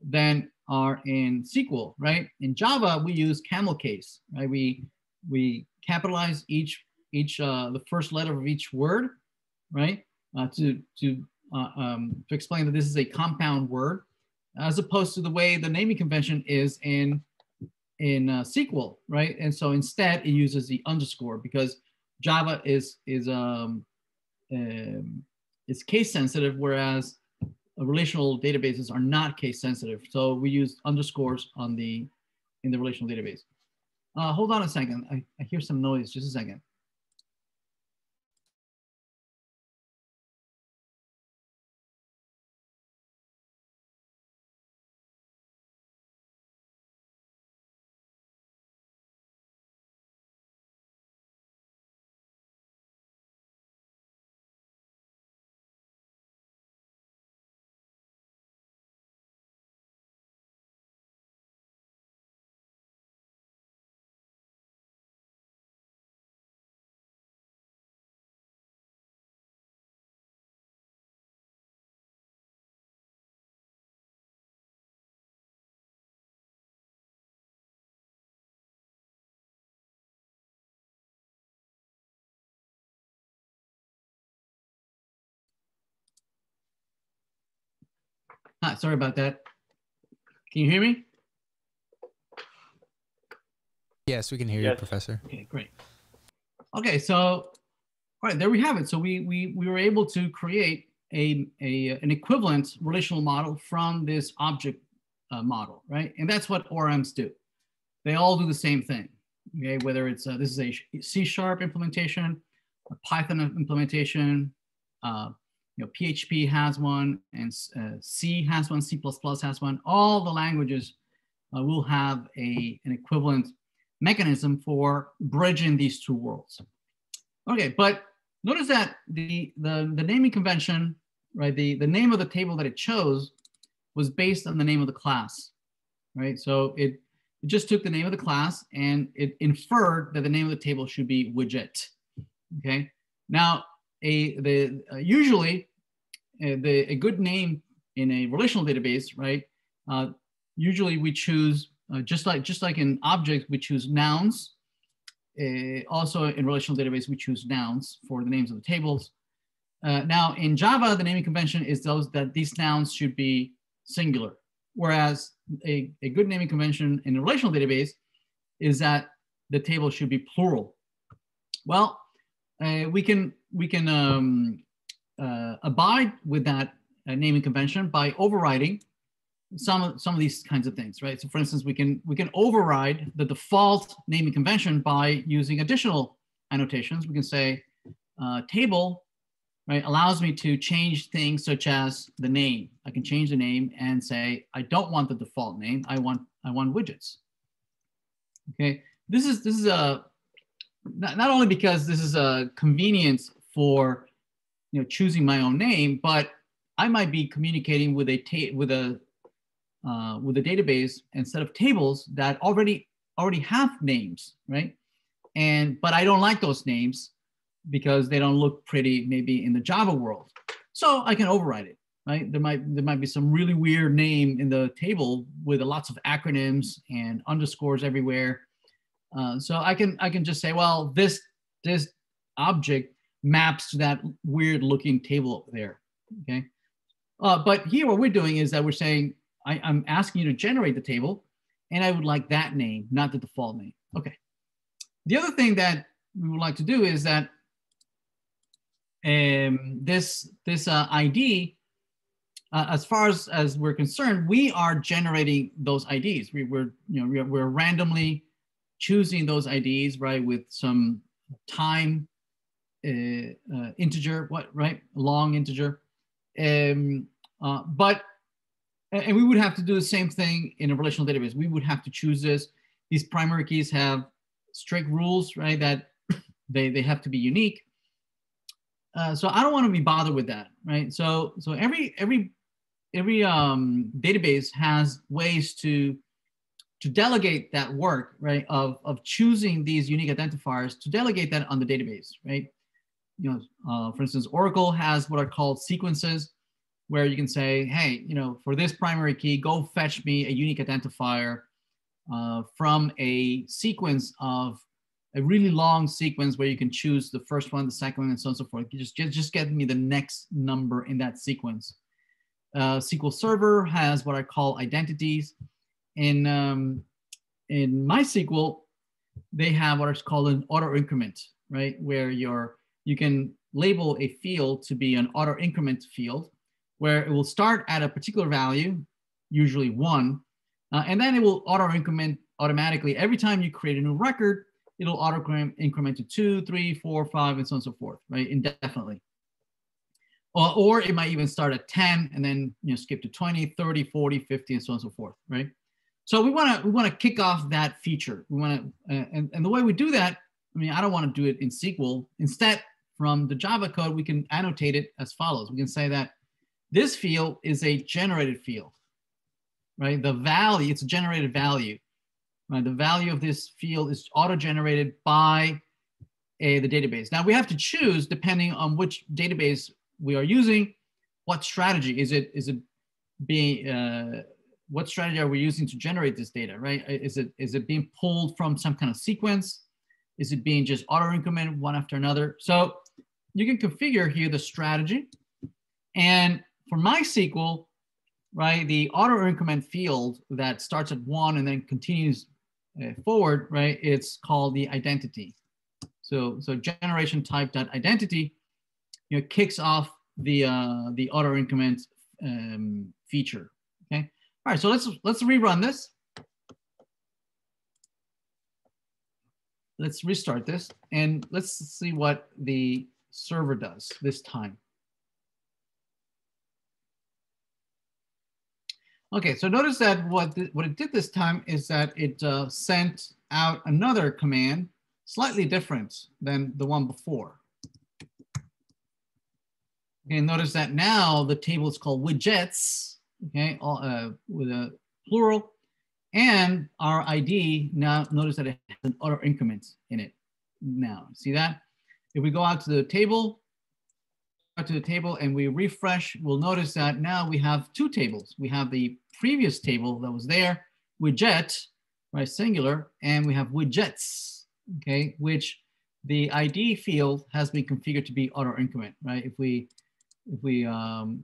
A: than are in SQL, right? In Java, we use camel case, right? We we capitalize each each uh, the first letter of each word, right? Uh, to to uh, um, to explain that this is a compound word, as opposed to the way the naming convention is in in uh, SQL, right? And so instead, it uses the underscore because Java is is um, um is case sensitive, whereas relational databases are not case sensitive. So we use underscores on the in the relational database. Uh, hold on a second. I, I hear some noise. Just a second. Sorry about that. Can you hear me?
E: Yes, we can hear you, Professor.
A: Okay, great. Okay, so all right, there we have it. So we we we were able to create a, a an equivalent relational model from this object uh, model, right? And that's what ORMs do. They all do the same thing. Okay, whether it's uh, this is a C sharp implementation, a Python implementation, uh, you know, PHP has one, and uh, C has one, C++ has one. All the languages uh, will have a an equivalent mechanism for bridging these two worlds. Okay, but notice that the, the, the naming convention, right, the, the name of the table that it chose was based on the name of the class, right? So it, it just took the name of the class and it inferred that the name of the table should be widget, okay? Now, a, the, uh, usually uh, the, a good name in a relational database, right, uh, usually we choose uh, just like just like in objects, we choose nouns. Uh, also in relational database, we choose nouns for the names of the tables. Now in Java, the naming convention is those that these nouns should be singular, whereas a, a good naming convention in a relational database is that the table should be plural. Well, we can we can um, uh, abide with that uh, naming convention by overriding some of some of these kinds of things, right? So for instance, we can we can override the default naming convention by using additional annotations. We can say uh, table, right, allows me to change things such as the name. I can change the name and say I don't want the default name. I want I want widgets. Okay, this is this is a not, not only because this is a convenience for you know choosing my own name, but I might be communicating with a ta- with a uh, with a database and set of tables that already already have names, right? And but I don't like those names because they don't look pretty maybe in the Java world. So I can override it, right? There might there might be some really weird name in the table with lots of acronyms and underscores everywhere. Uh, so I can I can just say, well, this this object maps to that weird looking table there, okay? Uh, but here what we're doing is that we're saying I, am asking you to generate the table, and I would like that name, not the default name. Okay. The other thing that we would like to do is that um, this this uh, ID, uh, as far as, as we're concerned, we are generating those IDs. We, we're you know we're, we're randomly choosing those IDs, right, with some time integer, what right, long integer. Um, uh, but and we would have to do the same thing in a relational database. We would have to choose this. These primary keys have strict rules, right? That they, they have to be unique. Uh, so I don't want to be bothered with that, right? So so every every every um, database has ways to to delegate that work, right? Of of choosing these unique identifiers to delegate that on the database, right? You know, uh, for instance, Oracle has what are called sequences where you can say, hey, you know, for this primary key, go fetch me a unique identifier uh, from a sequence of a really long sequence where you can choose the first one, the second one, and so on and so forth. You just, just, just get me the next number in that sequence. Uh, SQL Server has what I call identities. In, um, in MySQL, they have what is called an auto increment, right? Where you're, you can label a field to be an auto increment field where it will start at a particular value, usually one, uh, and then it will auto increment automatically. Every time you create a new record, it'll auto increment to two, three, four, five, and so on and so forth, right? Indefinitely. Or, or it might even start at 10 and then you know skip to 20, 30, 40, 50, and so on and so forth, right? So we want to we want to kick off that feature. We want to, uh, and, and the way we do that, I mean, I don't want to do it in SQL. Instead, from the Java code, we can annotate it as follows. We can say that this field is a generated field, right? The value, it's a generated value, right? The value of this field is auto-generated by a, the database. Now we have to choose, depending on which database we are using, what strategy. Is it, is it being, uh, what strategy are we using to generate this data, right? Is it, is it being pulled from some kind of sequence? Is it being just auto-incremented one after another? So you can configure here the strategy. And for MySQL, right, the auto increment field that starts at one and then continues uh, forward, right, it's called the identity. So, so generation type dot identity, you know, kicks off the uh, the auto increment um, feature. Okay. All right. So let's let's rerun this. Let's restart this and let's see what the server does this time. Okay, so notice that what, what it did this time is that it uh, sent out another command, slightly different than the one before. Okay, notice that now the table is called widgets, okay, all, uh, with a plural, and our ID now notice that it has an auto increment in it. Now, see that? If we go out to the table, to the table and we refresh, we'll notice that now we have two tables. We have the previous table that was there, widget, right, singular, and we have widgets, okay, which the ID field has been configured to be auto increment, right? If we if we um,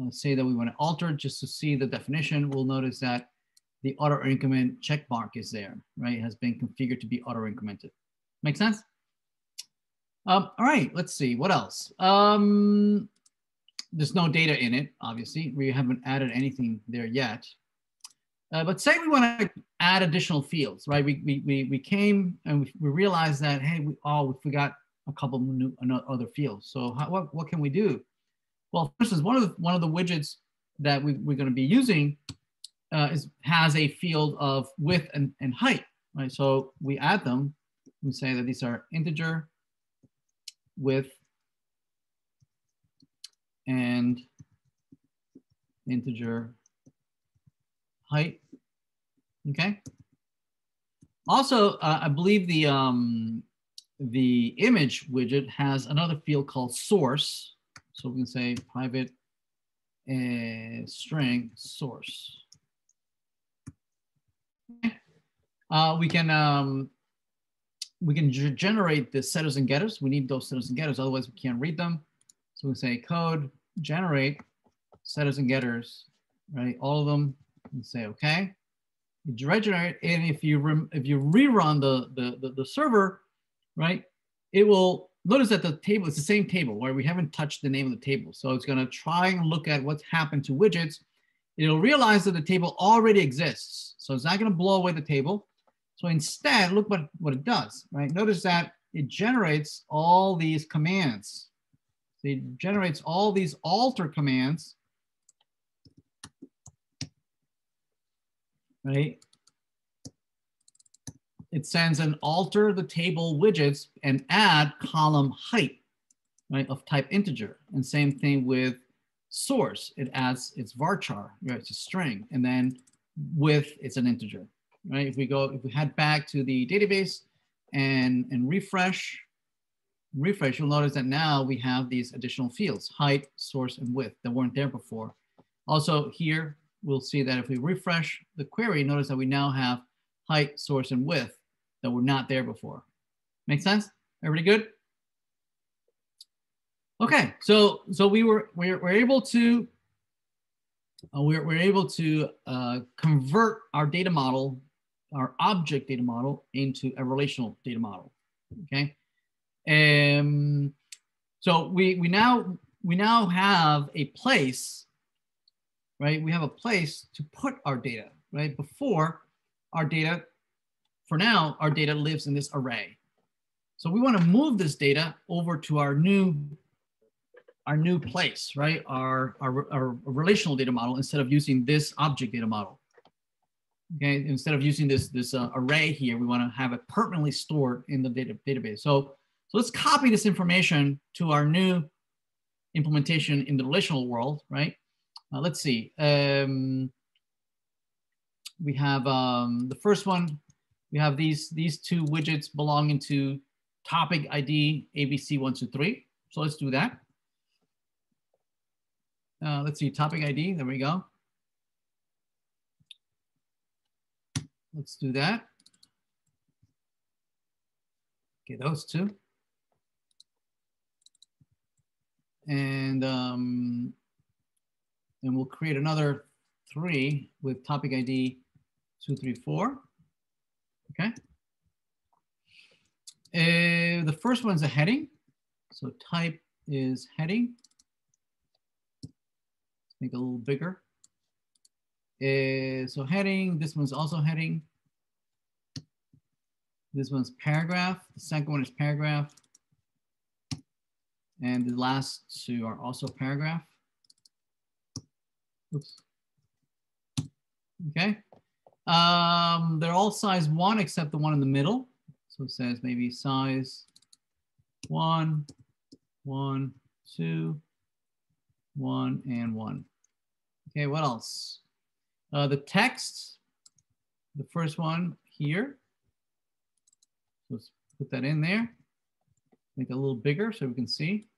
A: uh, say that we want to alter just to see the definition, we'll notice that the auto increment check mark is there, right? It has been configured to be auto incremented. Make sense? Um, all right, let's see, what else? Um, there's no data in it, obviously. We haven't added anything there yet. Uh, but say we want to add additional fields, right? We, we, we, we came and we, we realized that, hey, we, oh, we forgot a couple new other fields. So how, what, what can we do? Well, for is one of the, one of the widgets that we, we're going to be using uh, is, has a field of width and, and height, right? So we add them. We say that these are integer width and integer height. Okay. Also, uh, I believe the um, the image widget has another field called source. So we can say private uh, string source. Okay. Uh, we can um, we can generate the setters and getters. We need those setters and getters, otherwise we can't read them. So we say code generate setters and getters, right? All of them, and say okay. You generate, and if you if you rerun the, the the the server, right, it will notice that the table is the same table where we haven't touched the name of the table. So it's going to try and look at what's happened to widgets. It'll realize that the table already exists. So it's not going to blow away the table. So instead, look what, what it does, right? Notice that it generates all these commands. So it generates all these alter commands, right? It sends an alter the table widgets and add column height, right, of type integer. And same thing with source. It adds its varchar, right, it's a string. And then width, it's an integer right? If we go, if we head back to the database and, and refresh, refresh, you'll notice that now we have these additional fields, height, source, and width that weren't there before. Also here, we'll see that if we refresh the query, notice that we now have height, source, and width that were not there before. Make sense? Everybody good? Okay, so so we were we we're able to uh, we're, we're able to uh, convert our data model our object data model into a relational data model. Okay. Um, so we, we now we now have a place, right? We have a place to put our data, right? Before our data, for now, our data lives in this array. So we want to move this data over to our new our new place, right? Our, our, our relational data model instead of using this object data model. Okay, instead of using this, this uh, array here, we want to have it permanently stored in the data, database. So, so let's copy this information to our new implementation in the relational world, right? Uh, let's see. Um, we have um, the first one. We have these these two widgets belonging to topic ID ABC123. So let's do that. Uh, let's see, topic ID, there we go. Let's do that. Okay, those two. And, um, and we'll create another three with topic ID 234. Okay. Uh, the first one's a heading. So type is heading. Let's make it a little bigger. Uh, so heading, this one's also heading. This one's paragraph. The second one is paragraph. And the last two are also paragraph. Oops. Okay. Um, they're all size one except the one in the middle. So it says maybe size one, one, two, one, and one. Okay, what else? Uh, the text, the first one here. Let's put that in there. Make it a little bigger so we can see.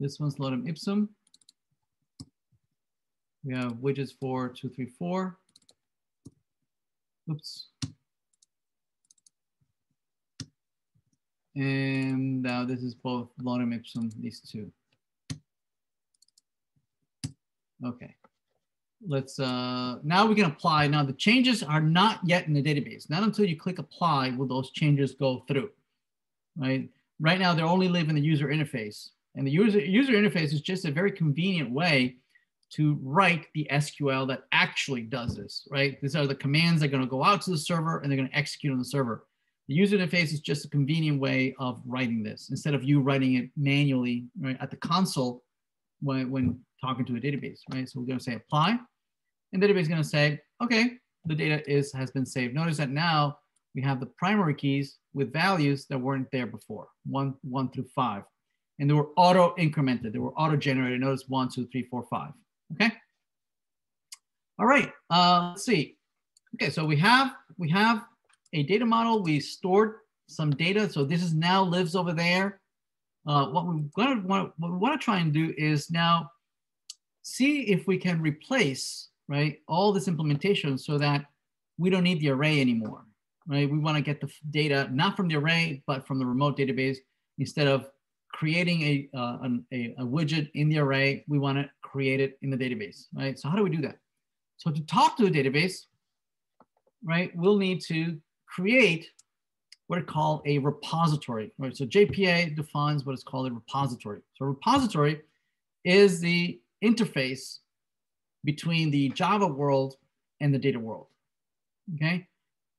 A: This one's lorem ipsum. We have widgets three, four. Oops. And now this is both lorem ipsum, these two. Okay. Let's, uh, now we can apply. Now the changes are not yet in the database. Not until you click apply will those changes go through, right? Right now, they're only live in the user interface. And the user, user interface is just a very convenient way to write the SQL that actually does this, right? These are the commands that are gonna go out to the server and they're gonna execute on the server. The user interface is just a convenient way of writing this instead of you writing it manually right, at the console when, when talking to a database, right? So we're gonna say apply and database is gonna say, okay, the data is has been saved. Notice that now we have the primary keys with values that weren't there before, one, one through five. And they were auto incremented, they were auto generated. Notice one, two, three, four, five. Okay. All right. Uh, let's see. Okay, so we have we have a data model. We stored some data. So this is now lives over there. Uh, what we want to what we want to try and do is now see if we can replace right all this implementation so that we don't need the array anymore. Right. We want to get the data not from the array but from the remote database instead of creating a, uh, an, a, a widget in the array. We want to create it in the database, right? So how do we do that? So to talk to a database, right, we'll need to create what are called a repository, right? So JPA defines what is called a repository. So a repository is the interface between the Java world and the data world, okay?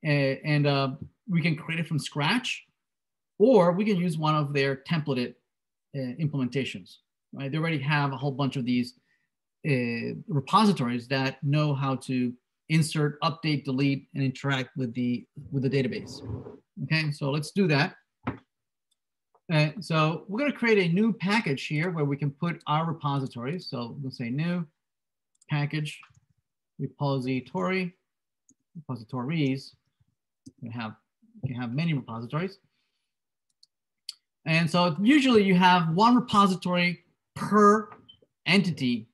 A: And, uh, we can create it from scratch, or we can use one of their templated uh, implementations, right? They already have a whole bunch of these uh, repositories that know how to insert, update, delete, and interact with the with the database. Okay, so let's do that. Uh, so we're going to create a new package here where we can put our repositories. So we'll say new package repository repositories. We have you can have many repositories. And so usually you have one repository per entity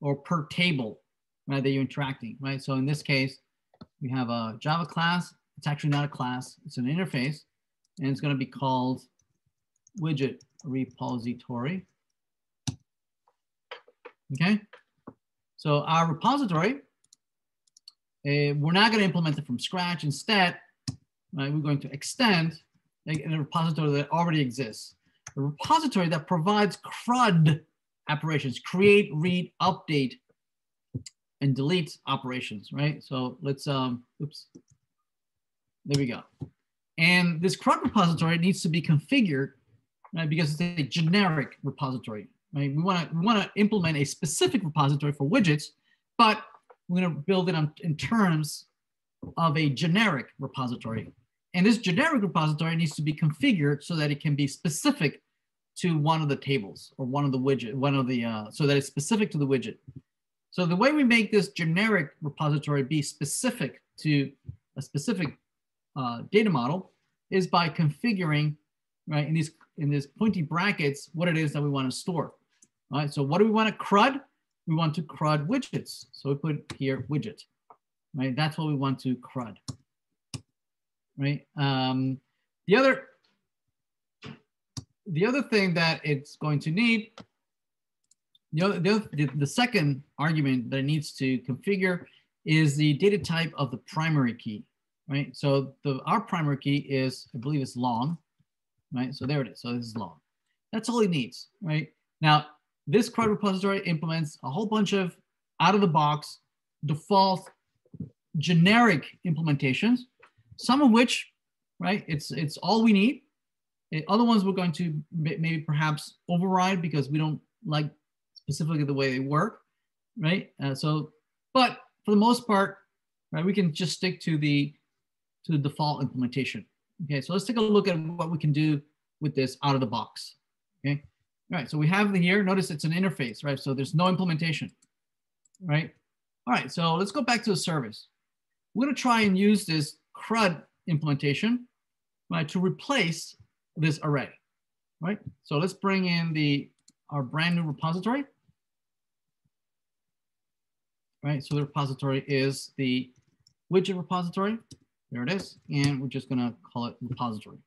A: or per table right, that you're interacting, right? So in this case, we have a Java class. It's actually not a class, it's an interface, and it's going to be called widget repository. Okay, so our repository, uh, we're not going to implement it from scratch. Instead, right, we're going to extend a, repository that already exists. A repository that provides CRUD operations, create, read, update, and delete operations, right? So let's, um, oops, there we go. And this CRUD repository needs to be configured, right? Because it's a generic repository, right? We wanna, we wanna implement a specific repository for widgets, but we're gonna build it on, in terms of a generic repository. And this generic repository needs to be configured so that it can be specific to one of the tables or one of the widget, one of the, uh, so that it's specific to the widget. So the way we make this generic repository be specific to a specific uh, data model is by configuring, right, in these, in these pointy brackets, what it is that we want to store. All right, so what do we want to CRUD? We want to CRUD widgets. So we put here widget, right? That's what we want to CRUD, right? Um, the other the other thing that it's going to need, the, other, the, the second argument that it needs to configure is the data type of the primary key, right? So the our primary key is, I believe it's long, right? So there it is. So this is long. That's all it needs, right? Now, this CRUD repository implements a whole bunch of out of the box default generic implementations, some of which, right, it's it's all we need. Eh, other ones we're going to maybe perhaps override because we don't like specifically the way they work, right? Uh, so, but for the most part, right, we can just stick to the to the default implementation. Okay, so let's take a look at what we can do with this out of the box. Okay, right, so we have the here. Notice it's an interface, right? So there's no implementation, mm-hmm. right? All right, so let's go back to the service. We're gonna try and use this CRUD implementation, right, to replace this array, right? So let's bring in the our brand new repository, right? So the repository is the widget repository. There it is. And we're just gonna call it repository.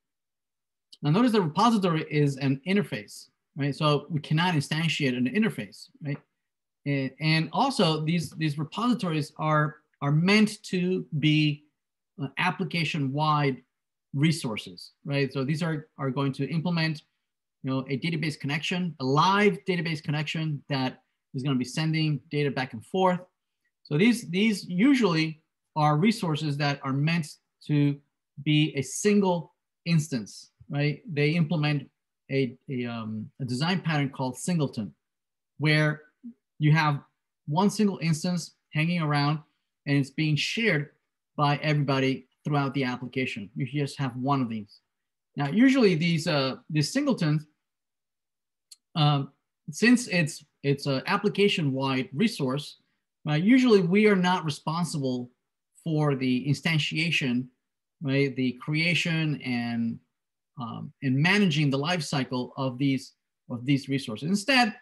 A: Now notice the repository is an interface, right? So we cannot instantiate an interface, right? And, also these, these repositories are, are meant to be uh, application-wide resources, right? So these are, are going to implement you know, a database connection, a live database connection that is going to be sending data back and forth. So these, these usually are resources that are meant to be a single instance, right? They implement a, a, um, a design pattern called singleton, where you have one single instance hanging around and it's being shared by everybody throughout the application. You just have one of these. Now, usually these uh, these singletons, um, since it's it's an application-wide resource, uh, usually we are not responsible for the instantiation, right? The creation and um, and managing the life cycle of these of these resources. Instead,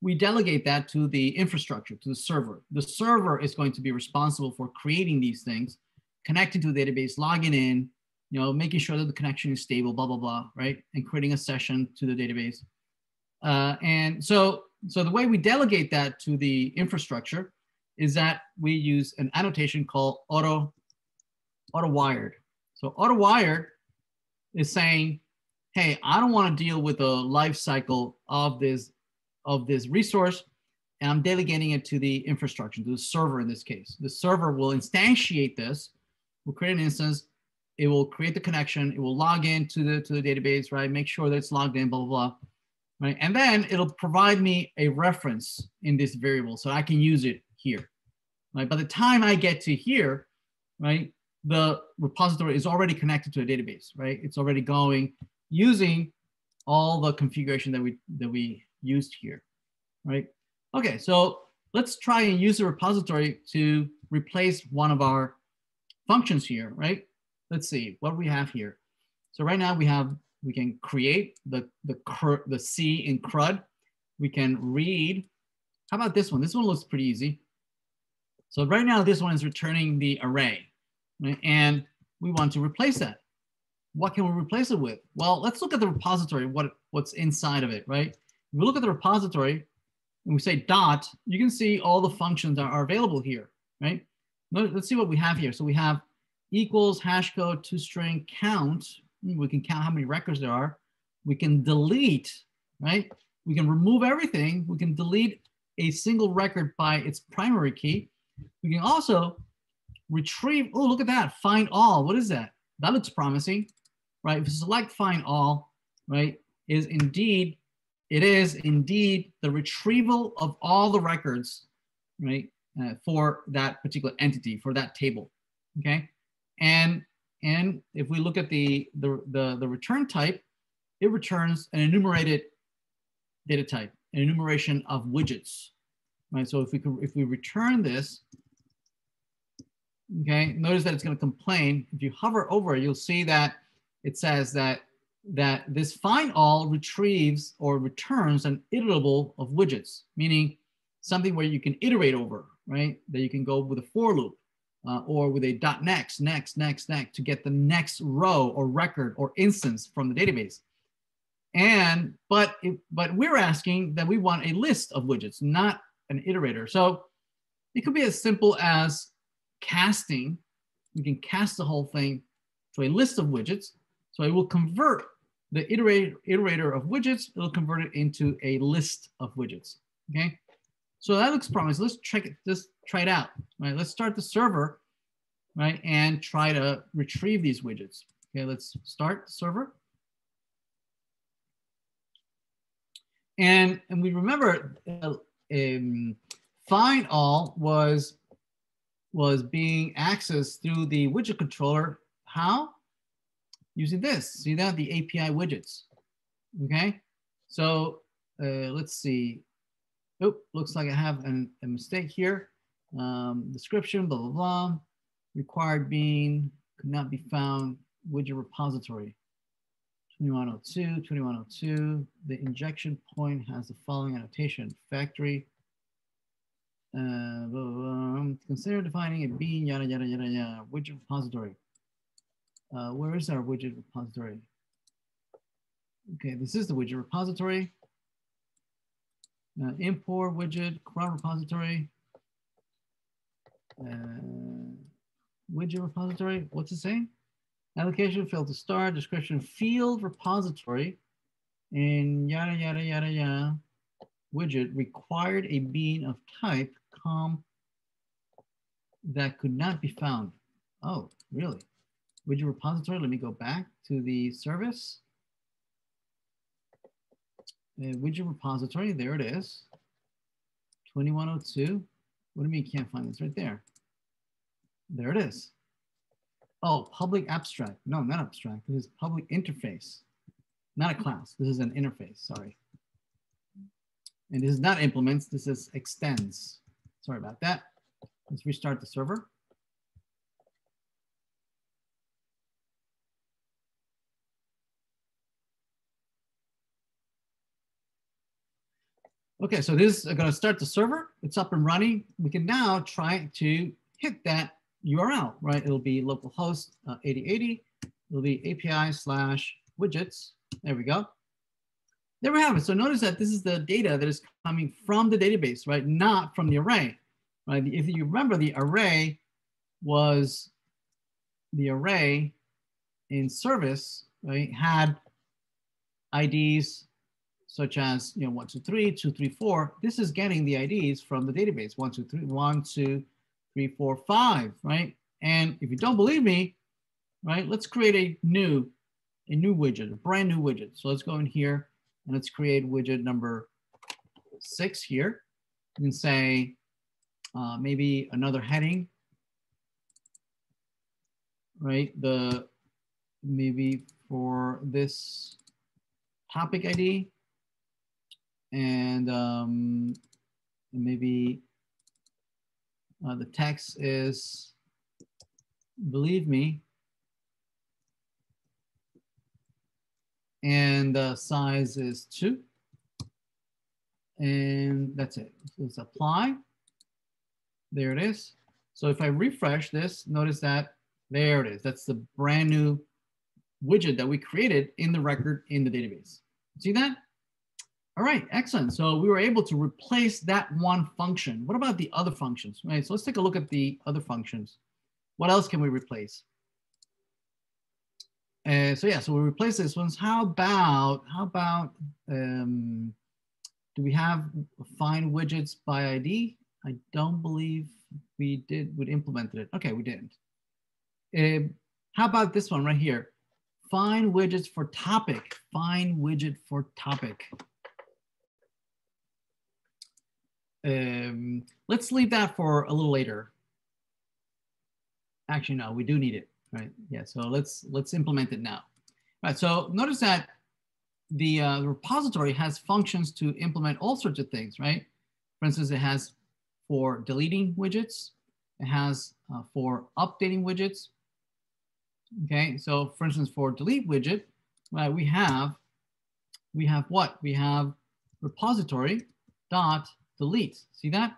A: we delegate that to the infrastructure, to the server. The server is going to be responsible for creating these things connecting to the database, logging in, you know, making sure that the connection is stable, blah, blah, blah, right? And creating a session to the database. Uh, and so, so the way we delegate that to the infrastructure is that we use an annotation called auto, auto wired. So auto wired is saying, hey, I don't want to deal with the life cycle of this, of this resource and I'm delegating it to the infrastructure, to the server in this case. The server will instantiate this we'll create an instance. It will create the connection. It will log in to the, to the database, right? Make sure that it's logged in, blah, blah, blah. Right? And then it'll provide me a reference in this variable so I can use it here. Right? By the time I get to here, right, the repository is already connected to a database, right? It's already going using all the configuration that we that we used here, right? Okay, so let's try and use the repository to replace one of our functions here, right? Let's see what we have here. So right now we have, we can create the, the, the C in CRUD. We can read. How about this one? This one looks pretty easy. So right now this one is returning the array? And we want to replace that. What can we replace it with? Well, let's look at the repository, what, what's inside of it, right? If we look at the repository and we say dot, you can see all the functions that are available here, right? Let's see what we have here. So we have equals hash code to string count. Hmm, we can count how many records there are. We can delete, right? We can remove everything. We can delete a single record by its primary key. We can also retrieve, oh, look at that, find all. What is that? That looks promising, right? If you select find all, right, is indeed, it is indeed the retrieval of all the records, right, uh, for that particular entity, for that table, okay? And, and if we look at the, the, the, the return type, it returns an enumerated data type, an enumeration of widgets, right? So if we can, if we return this, okay, notice that it's gonna complain. If you hover over you'll see that it says that that this find all retrieves or returns an iterable of widgets, meaning something where you can iterate over, right? That you can go with a for loop uh, or with a dot next, next, next, next to get the next row or record or instance from the database. And, but, but we're asking that we want a list of widgets, not an iterator. So it could be as simple as casting. We can cast the whole thing to a list of widgets. So it will convert the iterator, iterator of widgets, it'll convert it into a list of widgets, okay? So that looks promising. Let's check it, let's try it out, right? Let's start the server, right? And try to retrieve these widgets. Okay, let's start the server. And, and we remember uh, um, find all was, was being accessed through the widget controller. How? Using this, see that, the API widgets, okay? So uh, let's see. Oh, looks like I have an, a mistake here. Um, description, blah, blah, blah. Required being could not be found widget repository. 2102, 2102. The injection point has the following annotation. Factory. Uh, blah, blah, blah. Consider defining a bean, yada, yada, yada, yada. Widget repository. Uh, where is our widget repository? Okay, this is the widget repository. Uh, import widget, CRUD repository. Uh, widget repository, what's it saying? Allocation field to start, description field repository, and yada, yada, yada, yada. Widget required a bean of type com that could not be found. Oh, really? Widget repository, let me go back to the service. Uh, widget repository, there it is. 2102. What do you mean you can't find this? Right there. There it is. Oh, public abstract. No, not abstract. This is public interface. Not a class. This is an interface, sorry. And this is not implements, this is extends. Sorry about that. Let's restart the server. Okay, so this is going to start the server. It's up and running. We can now try to hit that URL, right? It'll be localhost uh, 8080. It'll be API slash widgets. There we go. There we have it. So notice that this is the data that is coming from the database, right? Not from the array, right? If you remember, the array was the array in service, right? Had IDs such as you know one two three two three four. This is getting the IDs from the database one two three one two three four five, right? And if you don't believe me, right, let's create a new a new widget, a brand new widget. So let's go in here let's create widget number six here. You can say uh, maybe another heading, right? The maybe for this topic ID, and um, maybe uh, the text is, believe me, and the size is two. And that's it. Let's apply. There it is. So if I refresh this, notice that there it is. That's the brand new widget that we created in the record in the database. See that? All right, excellent. So we were able to replace that one function. What about the other functions? Right, so let's take a look at the other functions. What else can we replace? Uh, so yeah, so we replace this ones. How about, how about, um, do we have find widgets by ID? I don't believe we did, we implemented it. Okay, we didn't. Uh, how about this one right here? Find widgets for topic, find widget for topic. Um, let's leave that for a little later. Actually, no, we do need it, right? Yeah, so let's let's implement it now. All right, so notice that the, uh, repository has functions to implement all sorts of things, right? For instance, it has for deleting widgets, it has uh, for updating widgets. Okay, so for instance, for delete widget, right, we have we have what? We have repository dot delete. See that?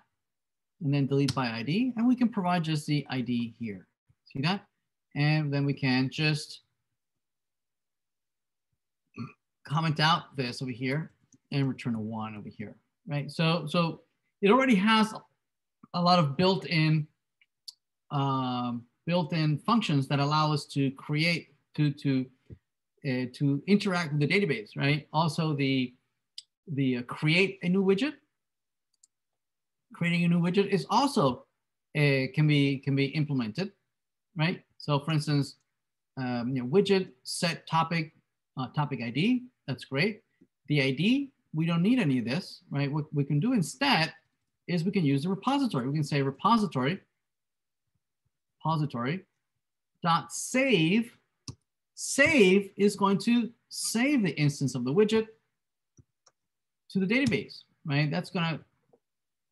A: And then delete by ID. And we can provide just the ID here. See that? And then we can just comment out this over here and return a one over here, right? So, so it already has a lot of built-in um, built-in functions that allow us to create, to, to, uh, to interact with the database, right? Also the, the uh, create a new widget. Creating a new widget is also, uh, can be, can be implemented, right? So for instance, um, you know, widget set topic, uh, topic ID, that's great. The ID, we don't need any of this, right? What we can do instead is we can use the repository. We can say repository, repository dot save. Save is going to save the instance of the widget to the database, right? That's going to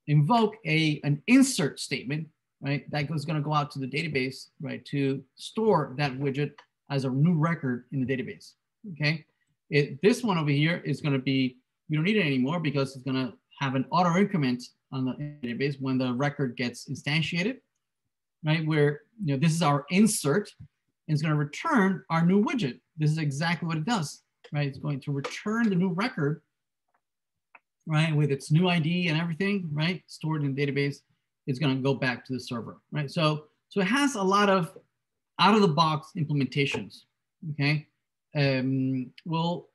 A: invoke a an insert statement, right? That is going to go out to the database, right, to store that widget as a new record in the database. Okay, it, this one over here is going to be we don't need it anymore because it's going to have an auto increment on the database when the record gets instantiated, right? Where you know this is our insert, and it's going to return our new widget. This is exactly what it does, right? It's going to return the new record, right, with its new ID and everything, right, stored in the database. It's going to go back to the server, right? So so it has a lot of out of the box implementations. Okay, um, well,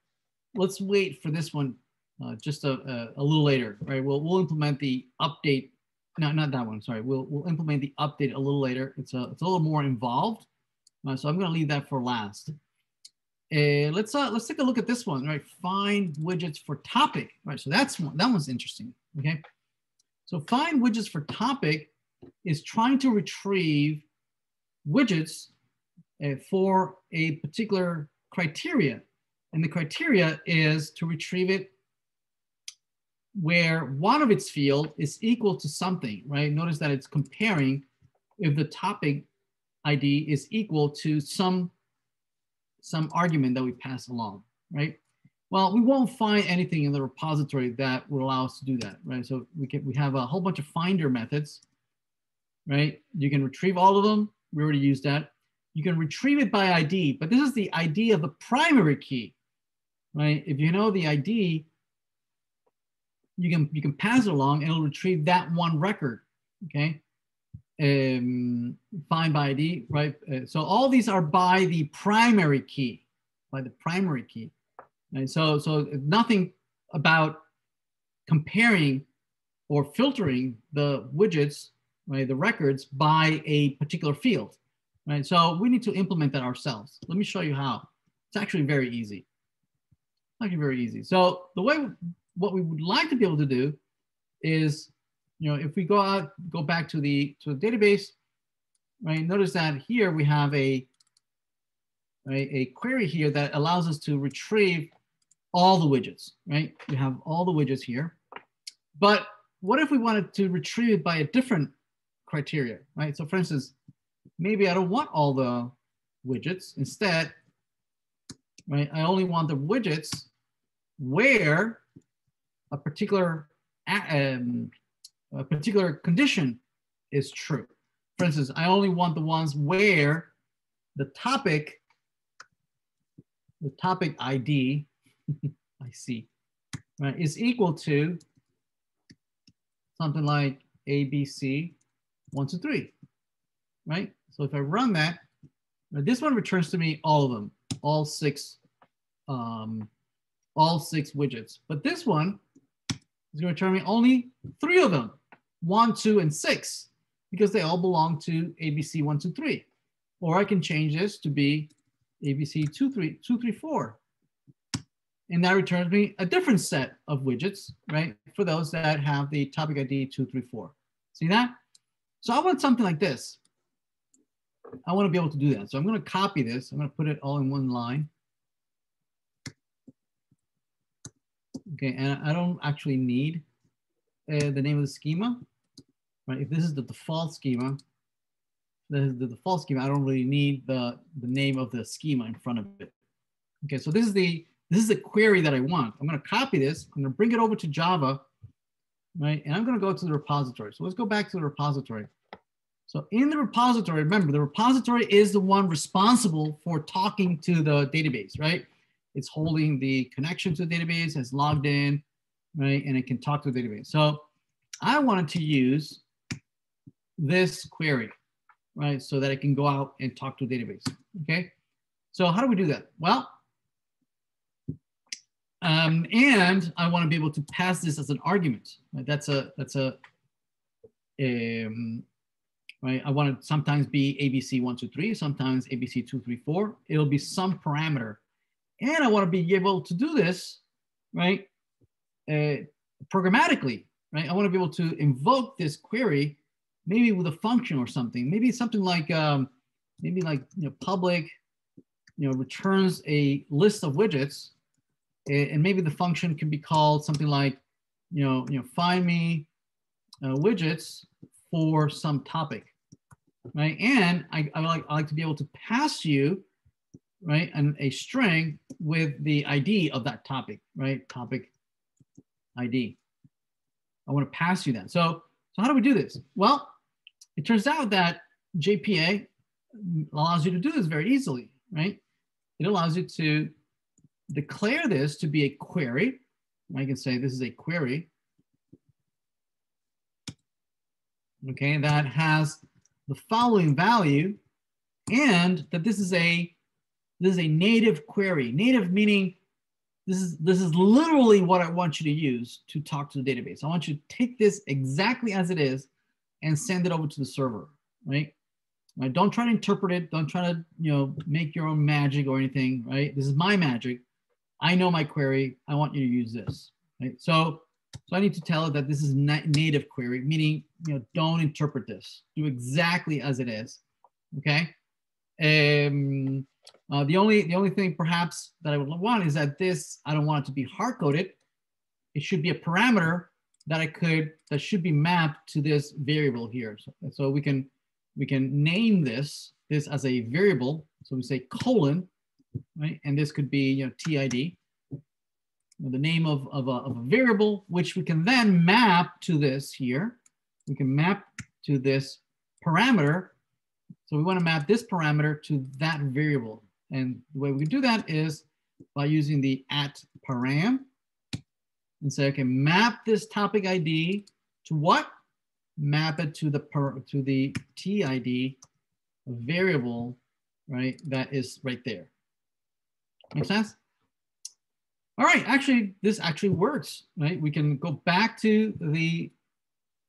A: let's wait for this one uh, just a, a, a, little later, right? We'll, we'll implement the update. No, not that one. Sorry. We'll, we'll implement the update a little later. It's a, it's a little more involved. Uh, so I'm going to leave that for last. Uh, let's uh, let's take a look at this one, right? Find widgets for topic, right? So that's one, that one's interesting. Okay. So find widgets for topic is trying to retrieve widgets uh, for a particular criteria. And the criteria is to retrieve it where one of its field is equal to something, right? Notice that it's comparing if the topic ID is equal to some, some argument that we pass along, right? Well, we won't find anything in the repository that will allow us to do that, right? So we can we have a whole bunch of finder methods, right? You can retrieve all of them. We already used that. You can retrieve it by ID, but this is the ID of the primary key, right? If you know the ID, you can you can pass it along and it'll retrieve that one record. Okay. Um, find by ID, right? Uh, so all these are by the primary key, by the primary key. And so so nothing about comparing or filtering the widgets, right, the records by a particular field, right? So we need to implement that ourselves. Let me show you how. It's actually very easy. Actually very easy. So the way what we would like to be able to do is, you know, if we go out, go back to the to the database, right? Notice that here we have a right, a query here that allows us to retrieve all the widgets, right? We have all the widgets here. But what if we wanted to retrieve it by a different criteria, right? So for instance, maybe I don't want all the widgets. Instead, right, I only want the widgets where a particular um, a particular condition is true. For instance, I only want the ones where the topic, the topic ID, I see, right, is equal to something like ABC one, two, three, right? So if I run that, this one returns to me all of them, all six, um, all six widgets. But this one is going to return me only three of them, one, two, and six, because they all belong to ABC one, two, three. Or I can change this to be ABC two, three, two, three, four. And that returns me a different set of widgets, right? For those that have the topic ID two, three, four. See that? So I want something like this. I want to be able to do that. So I'm going to copy this. I'm going to put it all in one line. Okay, and I don't actually need uh, the name of the schema, right? If this is the default schema, this is the default schema, I don't really need the, the name of the schema in front of it. Okay, so this is the this is the query that I want. I'm gonna copy this, I'm gonna bring it over to Java, right? And I'm gonna go to the repository. So let's go back to the repository. So in the repository, remember the repository is the one responsible for talking to the database, right? it's holding the connection to the database, has logged in, right? And it can talk to the database. So I wanted to use this query, right? So that it can go out and talk to a database, okay? So how do we do that? Well, um, and I want to be able to pass this as an argument. Right? That's a that's a um, right. I want to sometimes be ABC one two three, sometimes ABC two three four. It'll be some parameter, and I want to be able to do this right uh, programmatically. Right. I want to be able to invoke this query maybe with a function or something. Maybe something like um, maybe like you know public you know returns a list of widgets and maybe the function can be called something like, you know, you know, find me uh, widgets for some topic, right? And I, I, like, I like to be able to pass you, right, an, a string with the ID of that topic, right? Topic ID. I want to pass you that. So, so how do we do this? Well, it turns out that JPA allows you to do this very easily, right? It allows you to declare this to be a query. I can say this is a query. Okay, that has the following value and that this is a this is a native query. Native meaning this is this is literally what I want you to use to talk to the database. I want you to take this exactly as it is and send it over to the server, right? right? Don't try to interpret it. Don't try to, you know, make your own magic or anything, right? This is my magic. I know my query. I want you to use this. Right? So, so I need to tell it that this is na native query, meaning you know don't interpret this. Do exactly as it is. Okay. Um, uh, the only the only thing perhaps that I would want is that this I don't want it to be hard coded. It should be a parameter that I could that should be mapped to this variable here. So, so we can we can name this this as a variable. So we say colon right? And this could be you know, TID, the name of, of, a, of a variable, which we can then map to this here. We can map to this parameter. So we want to map this parameter to that variable. And the way we can do that is by using the at param and say, okay, map this topic ID to what? Map it to the per, to the TID variable, right? That is right there. Make sense? All right, actually, this actually works, right? We can go back to the,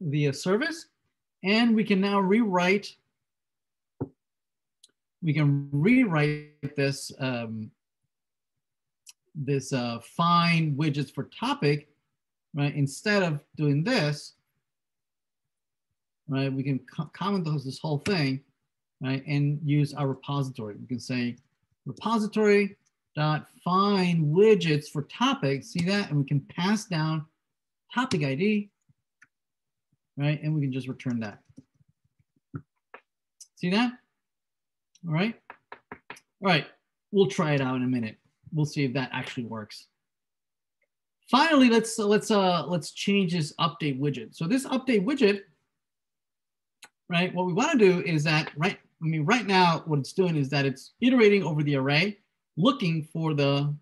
A: the uh, service and we can now rewrite, we can rewrite this, um, this uh, find widgets for topic, right? Instead of doing this, right? We can co comment those, this whole thing, right? And use our repository. We can say repository dot find widgets for topics. See that? And we can pass down topic ID, right? And we can just return that. See that? All right. All right. We'll try it out in a minute. We'll see if that actually works. Finally, let's uh, let's uh let's change this update widget. So this update widget, right? What we want to do is that right. I mean, right now, what it's doing is that it's iterating over the array looking for the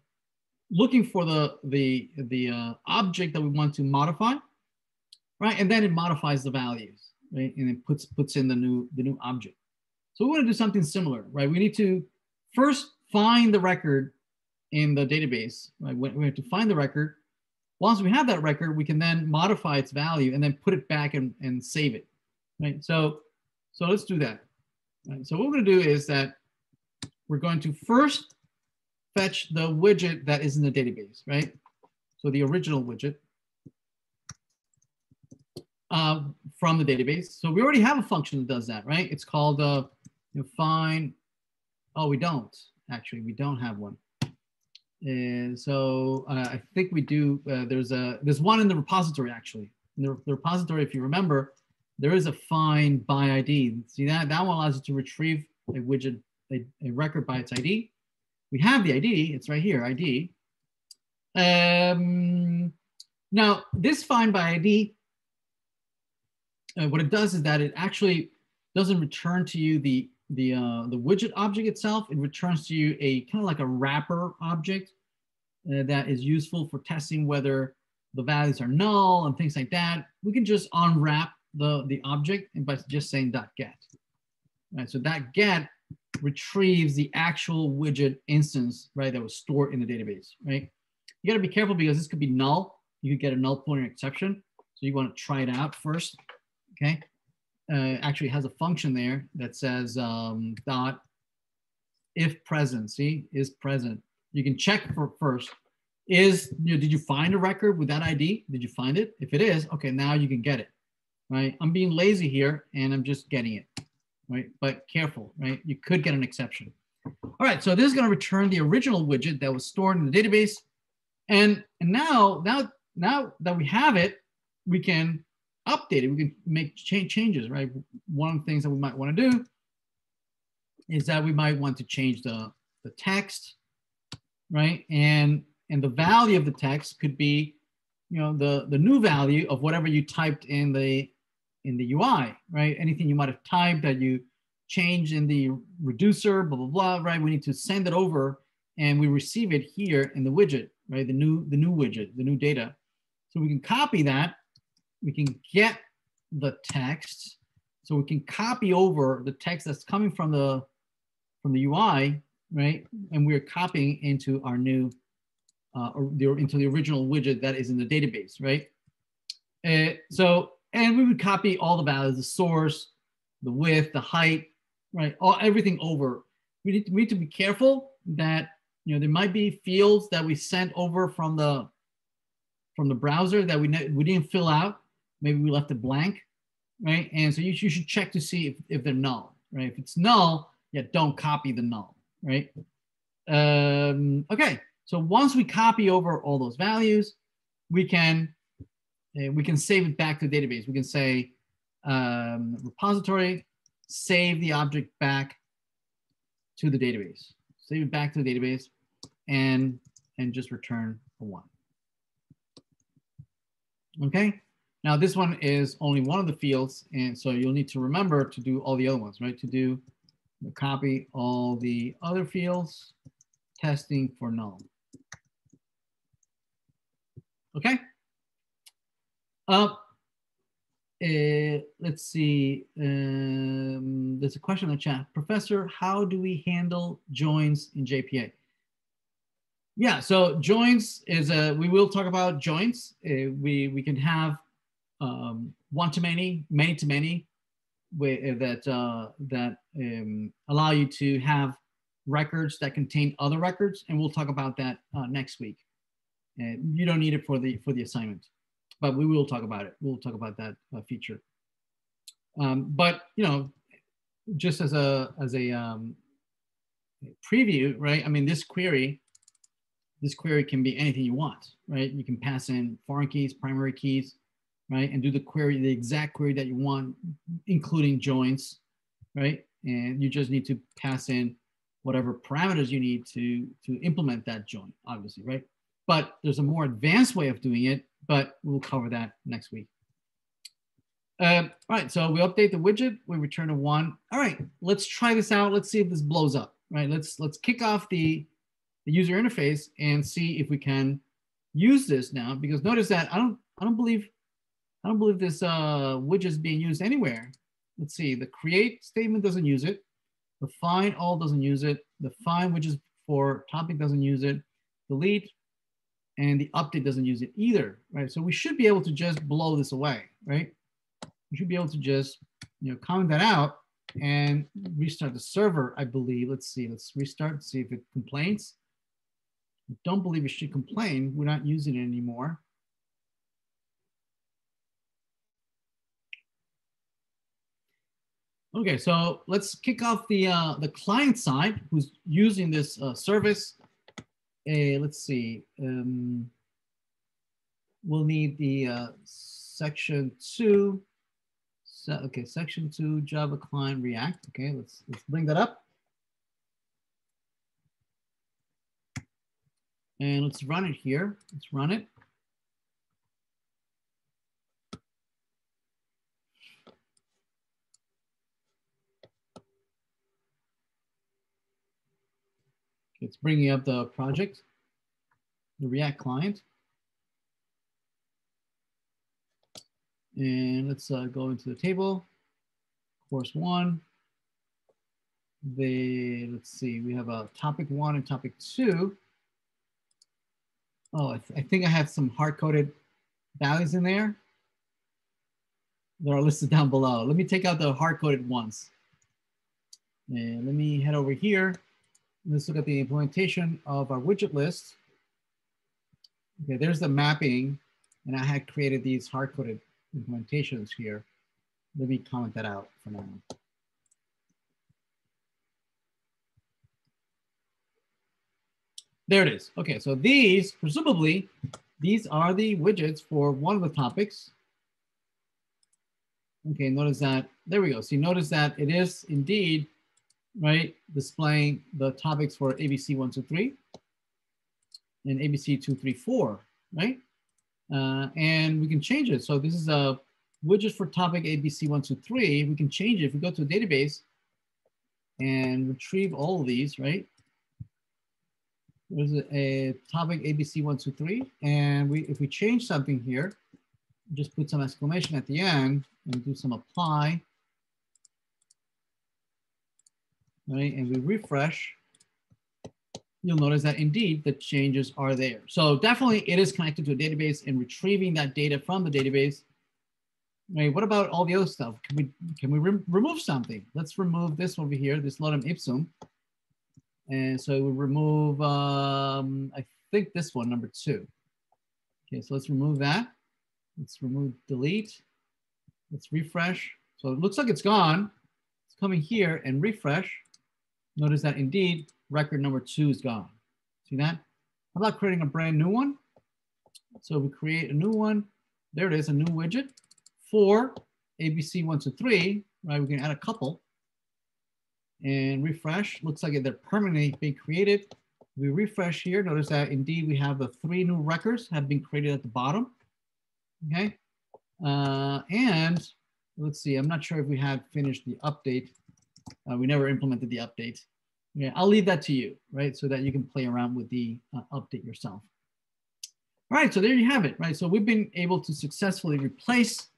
A: looking for the the the uh, object that we want to modify, right? And then it modifies the values, right? And it puts puts in the new the new object. So we want to do something similar, right? We need to first find the record in the database, right? We have to find the record. Once we have that record, we can then modify its value and then put it back and, and save it, right? So, so let's do that. Right? So what we're going to do is that we're going to first fetch the widget that is in the database, right? So the original widget uh, from the database. So we already have a function that does that, right? It's called uh, you know, find. Oh, we don't actually. We don't have one. And so uh, I think we do. Uh, there's a there's one in the repository actually. In the, the repository, if you remember, there is a find by ID. See that that one allows you to retrieve a widget, a, a record by its ID we have the ID, it's right here, ID. Um, now, this find by ID, uh, what it does is that it actually doesn't return to you the, the, uh, the widget object itself. It returns to you a kind of like a wrapper object uh, that is useful for testing whether the values are null and things like that. We can just unwrap the, the object by just saying dot .get. right? So that get retrieves the actual widget instance, right, that was stored in the database, right? You gotta be careful because this could be null. You could get a null pointer exception. So you wanna try it out first, okay? Uh, actually has a function there that says um, dot if present, see, is present. You can check for first, is, you know, did you find a record with that ID? Did you find it? If it is, okay, now you can get it, right? I'm being lazy here and I'm just getting it, right? But careful, right? You could get an exception. All right, so this is gonna return the original widget that was stored in the database. And, and now, now, now that we have it, we can update it. We can make cha changes, right? One of the things that we might wanna do is that we might want to change the, the text, right? And and the value of the text could be, you know, the the new value of whatever you typed in the in the UI, right? Anything you might have typed that you changed in the reducer, blah blah blah, right? We need to send it over, and we receive it here in the widget, right? The new the new widget, the new data. So we can copy that. We can get the text. So we can copy over the text that's coming from the from the UI, right? And we're copying into our new uh, or the, into the original widget that is in the database, right? Uh, so, and we would copy all the values, the source, the width, the height, right? All everything over. We need, to, we need to be careful that you know there might be fields that we sent over from the from the browser that we we didn't fill out. Maybe we left it blank, right? And so you, you should check to see if, if they're null, right? If it's null, yeah, don't copy the null, right? Um, okay, so once we copy over all those values, we can we can save it back to the database. We can say um, repository, save the object back to the database. Save it back to the database and, and just return a one. Okay, now this one is only one of the fields. And so you'll need to remember to do all the other ones, right? To do copy all the other fields, testing for null. Okay. Uh, uh, let's see. Um, there's a question in the chat. Professor, how do we handle joins in JPA? Yeah, so joins is a, we will talk about joins. Uh, we, we can have um, one to many, many to many, way, uh, that, uh, that um, allow you to have records that contain other records. And we'll talk about that uh, next week. You don't need it for the for the assignment, but we will talk about it. We'll talk about that uh, feature. Um, but you know, just as a as a um, preview, right? I mean, this query, this query can be anything you want, right? You can pass in foreign keys, primary keys, right? And do the query, the exact query that you want, including joins, right? And you just need to pass in whatever parameters you need to to implement that join, obviously, right? But there's a more advanced way of doing it, but we'll cover that next week. Um, all right, so we update the widget, we return a one. All right, let's try this out. Let's see if this blows up, right? Let's let's kick off the, the user interface and see if we can use this now, because notice that I don't I don't believe I don't believe this uh, widget is being used anywhere. Let's see, the create statement doesn't use it. The find all doesn't use it. The find widgets for topic doesn't use it. Delete and the update doesn't use it either, right? So we should be able to just blow this away, right? We should be able to just, you know, comment that out and restart the server, I believe. Let's see, let's restart, see if it complains. I don't believe it should complain. We're not using it anymore. Okay, so let's kick off the uh, the client side who's using this uh, service uh, let's see. Um, we'll need the uh, section two. So, okay, section two, Java client React. Okay, let's let's bring that up. And let's run it here. Let's run it. It's bringing up the project, the React client. And let's uh, go into the table, course one. the, let's see, we have a topic one and topic two. Oh, I, th I think I have some hard-coded values in there that are listed down below. Let me take out the hard-coded ones. And let me head over here. Let's look at the implementation of our widget list. Okay, there's the mapping, and I had created these hard-coded implementations here. Let me comment that out for now. There it is. Okay, so these, presumably, these are the widgets for one of the topics. Okay, notice that, there we go. You notice that it is indeed, right, displaying the topics for ABC 1, 2, 3 and ABC 2, 3, 4, right? Uh, and we can change it. So this is a widget for topic ABC 1, 2, 3. We can change it if we go to a database and retrieve all of these, right? There's a, a topic ABC123. And we, if we change something here, just put some exclamation at the end and do some apply. Right, and we refresh, you'll notice that indeed the changes are there. So definitely it is connected to a database and retrieving that data from the database. Right, what about all the other stuff? Can we can we re remove something? Let's remove this over here, this lorem ipsum. And so we remove, um, I think this one, number two. Okay, so let's remove that. Let's remove delete. Let's refresh. So it looks like it's gone. It's coming here and refresh. Notice that indeed record number two is gone. See that? How about creating a brand new one? So we create a new one. There it is, a new widget for ABC one, two, three, right? We can add a couple and refresh. Looks like they're permanently being created. We refresh here. Notice that indeed we have the three new records have been created at the bottom. Okay. Uh, and let's see, I'm not sure if we have finished the update. Uh, we never implemented the update. Yeah, I'll leave that to you, right? So that you can play around with the uh, update yourself. All right, so there you have it, right? So we've been able to successfully replace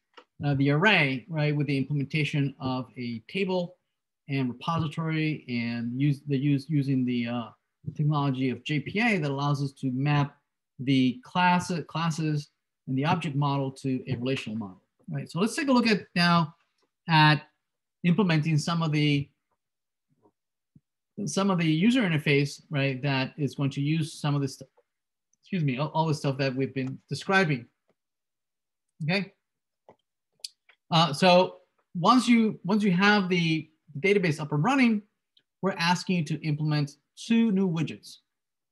A: uh, the array, right, with the implementation of a table and repository and use the use using the uh, technology of JPA that allows us to map the class, classes and the object model to a relational model. Right. So let's take a look at now at implementing some of the some of the user interface, right, that is going to use some of this, excuse me, all, all the stuff that we've been describing. Okay. Uh, so once you once you have the database up and running, we're asking you to implement two new widgets,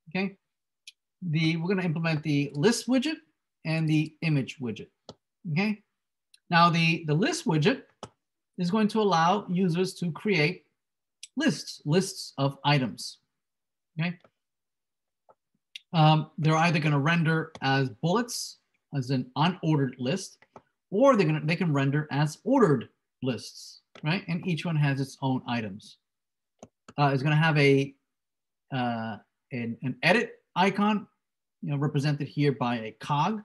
A: okay? The, we're gonna implement the list widget and the image widget, okay? Now the, the list widget is going to allow users to create lists, lists of items, okay? Um, they're either gonna render as bullets, as an unordered list, or they're gonna, they can render as ordered lists, right? And each one has its own items. Uh, it's going to have a uh, an, an edit icon, you know, represented here by a cog.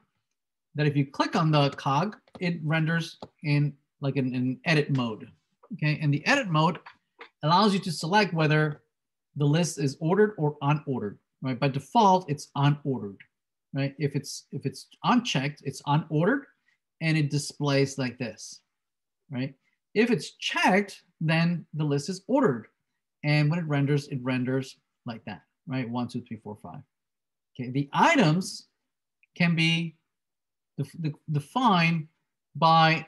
A: That if you click on the cog, it renders in like an, an edit mode. Okay, and the edit mode allows you to select whether the list is ordered or unordered. Right, by default, it's unordered. Right, if it's if it's unchecked, it's unordered, and it displays like this. Right, if it's checked, then the list is ordered. And when it renders, it renders like that, right? One, two, three, four, five. Okay, the items can be defined by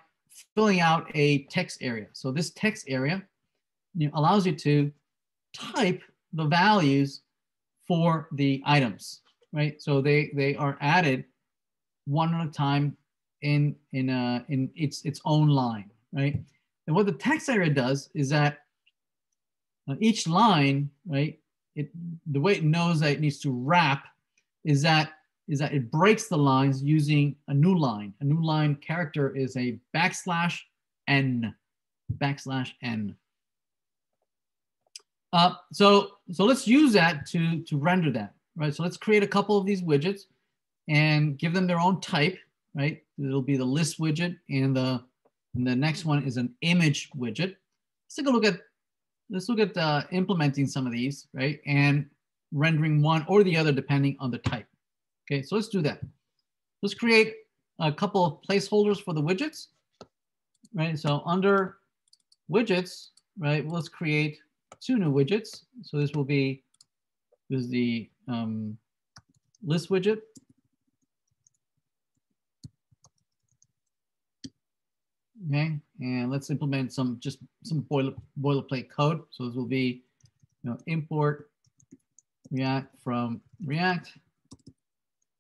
A: filling out a text area. So this text area you know, allows you to type the values for the items, right? So they, they are added one at a time in, in, a, in its, its own line, right? And what the text area does is that uh, each line, right, it, the way it knows that it needs to wrap is that is that it breaks the lines using a new line. A new line character is a backslash n, backslash n. Uh, so so let's use that to to render that, right? So let's create a couple of these widgets and give them their own type, right? It'll be the list widget and the and the next one is an image widget. Let's take a look at let's look at uh, implementing some of these, right? And rendering one or the other depending on the type. Okay, so let's do that. Let's create a couple of placeholders for the widgets, right? So under widgets, right, let's create two new widgets. So this will be, this is the um, list widget. Okay, and let's implement some just some boiler boilerplate code. So this will be, you know, import React from React,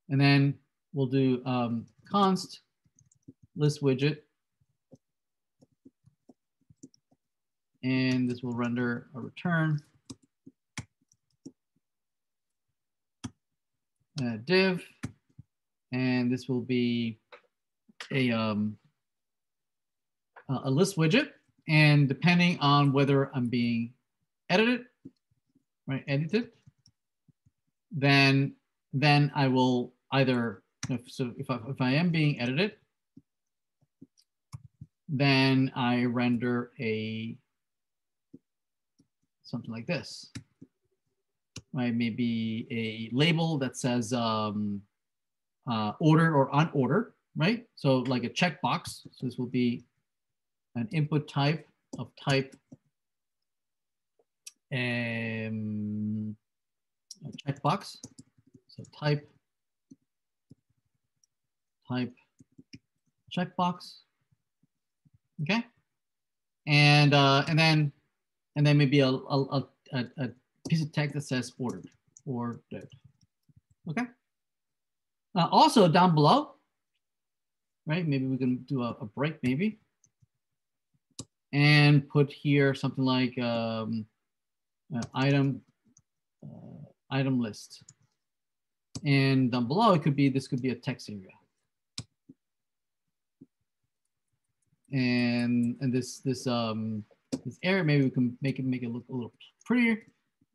A: and then we'll do um, const list widget, and this will render a return. Uh, div, and this will be a um, a list widget. And depending on whether I'm being edited, right, edited, then then I will either if, so if I, if I am being edited, then I render a something like this. Right, maybe a label that says um, uh, ordered or unordered, right? So like a checkbox. So this will be an input type of type um, checkbox. So type type checkbox. Okay, and uh, and then and then maybe a, a, a, a piece of text that says ordered or dead. Okay. Uh, also down below, right? Maybe we can do a, a break, maybe, and put here something like um, uh, item uh, item list. And down below, it could be this could be a text area. And and this this um this area maybe we can make it make it look a little prettier.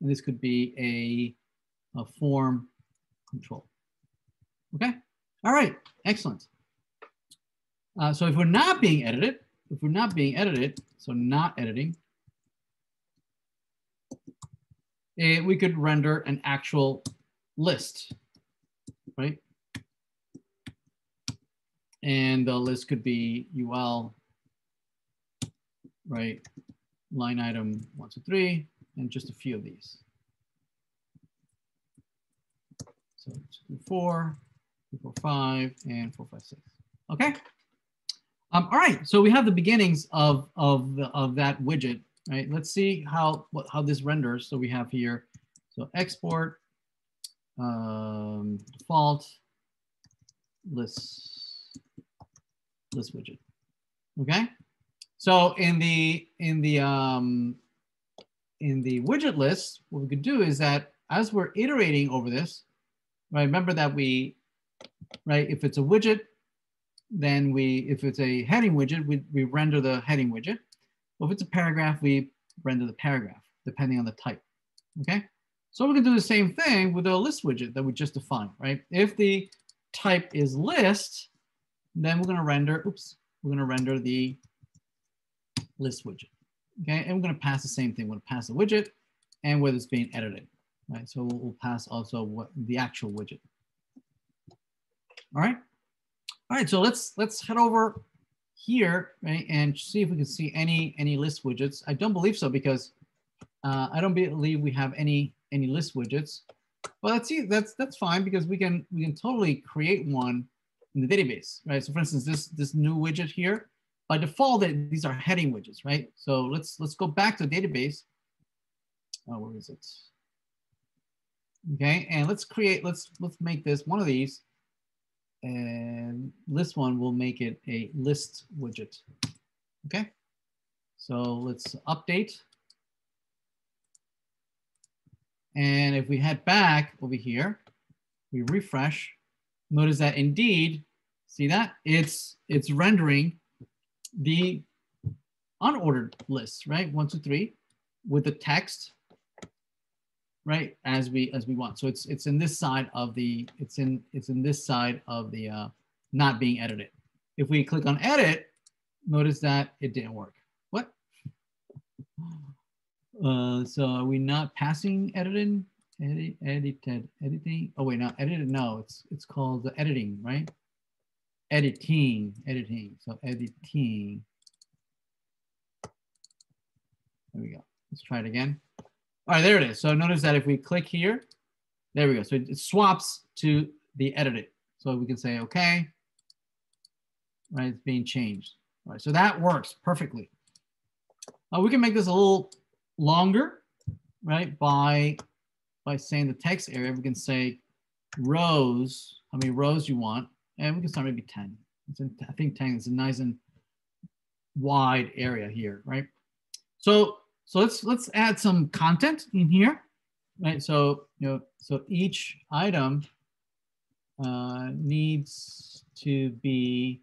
A: And this could be a, a form control. Okay. All right. Excellent. Uh, so if we're not being edited, if we're not being edited, so not editing, eh, we could render an actual list, right? And the list could be UL, right? Line item one, two, three, and just a few of these. So two, four, two, four, five, and four, five, six. Okay. Um, all right, so we have the beginnings of, of, the, of that widget, right? Let's see how, what, how this renders. So we have here, so export, um, default, list, list widget, okay? So in the, in the, um, in the widget list, what we could do is that as we're iterating over this, right, remember that we, right, if it's a widget, then we, if it's a heading widget, we, we render the heading widget. Well, if it's a paragraph, we render the paragraph, depending on the type, okay? So we can do the same thing with the list widget that we just defined, right? If the type is list, then we're gonna render, oops, we're gonna render the list widget, okay? And we're gonna pass the same thing. We're gonna pass the widget and whether it's being edited, right? So we'll, pass also what the actual widget. All right. All right, so let's let's head over here right, and see if we can see any any list widgets. I don't believe so because uh, I don't believe we have any any list widgets. But let's see, that's that's fine because we can we can totally create one in the database, right? So for instance, this this new widget here, by default, these are heading widgets, right? So let's let's go back to the database. Oh, where is it? Okay, and let's create, let's let's make this one of these and this one will make it a list widget. Okay, so let's update. And if we head back over here, we refresh, notice that indeed, see that? It's, it's rendering the unordered list, right? One, two, three, with the text right as we as we want so it's it's in this side of the it's in it's in this side of the uh not being edited if we click on edit notice that it didn't work what Uh, so are we not passing editing? Edit, edited, editing? Oh wait, not edited. No, it's it's called the editing, right? Editing, editing. So editing. There we go. Let's try it again. All right, there it is. So notice that if we click here, there we go. So it swaps to the edited. So we can say, okay, right, it's being changed. All right, so that works perfectly. Uh, we can make this a little longer, right, by, by saying the text area. We can say rows, how many rows you want, and we can start maybe 10. It's in, I think 10 is a nice and wide area here, right? So, so let's, let's add some content in here, right? So, you know, so each item uh, needs to be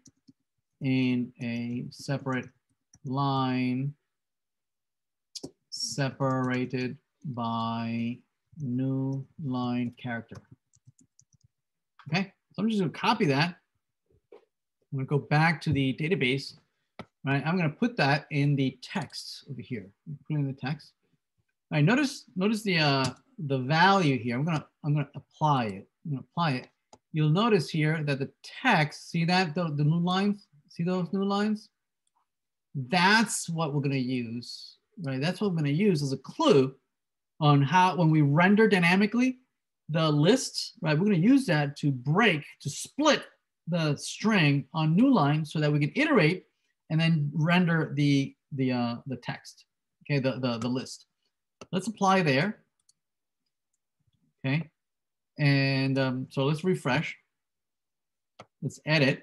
A: in a separate line separated by new line character. Okay, so I'm just gonna copy that. I'm gonna go back to the database, right? I'm gonna put that in the text over here. Put in the text. All right, notice, notice the, uh, the value here. I'm gonna, I'm gonna apply it. I'm gonna apply it. You'll notice here that the text, see that, the, the new lines? See those new lines? That's what we're gonna use right? That's what I'm gonna use as a clue on how, when we render dynamically the list, right? We're gonna use that to break, to split the string on new line so that we can iterate and then render the, the, uh, the text, okay, the, the, the list. Let's apply there, okay? And um, so let's refresh. Let's edit.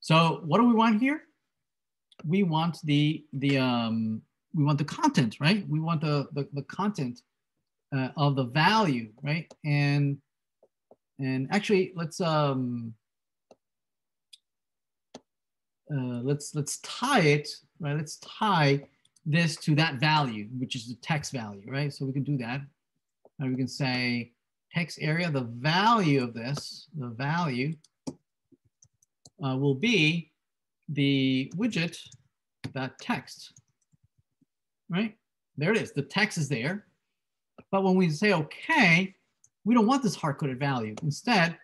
A: So what do we want here? we want the the um, we want the content, right? We want the the, the content uh, of the value, right? And and actually, let's um, uh, let's let's tie it, right? Let's tie this to that value, which is the text value, right? So we can do that. And we can say text area, the value of this, the value uh, will be the widget, that text, right? There it is, the text is there. But when we say, okay, we don't want this hard-coded value. Instead,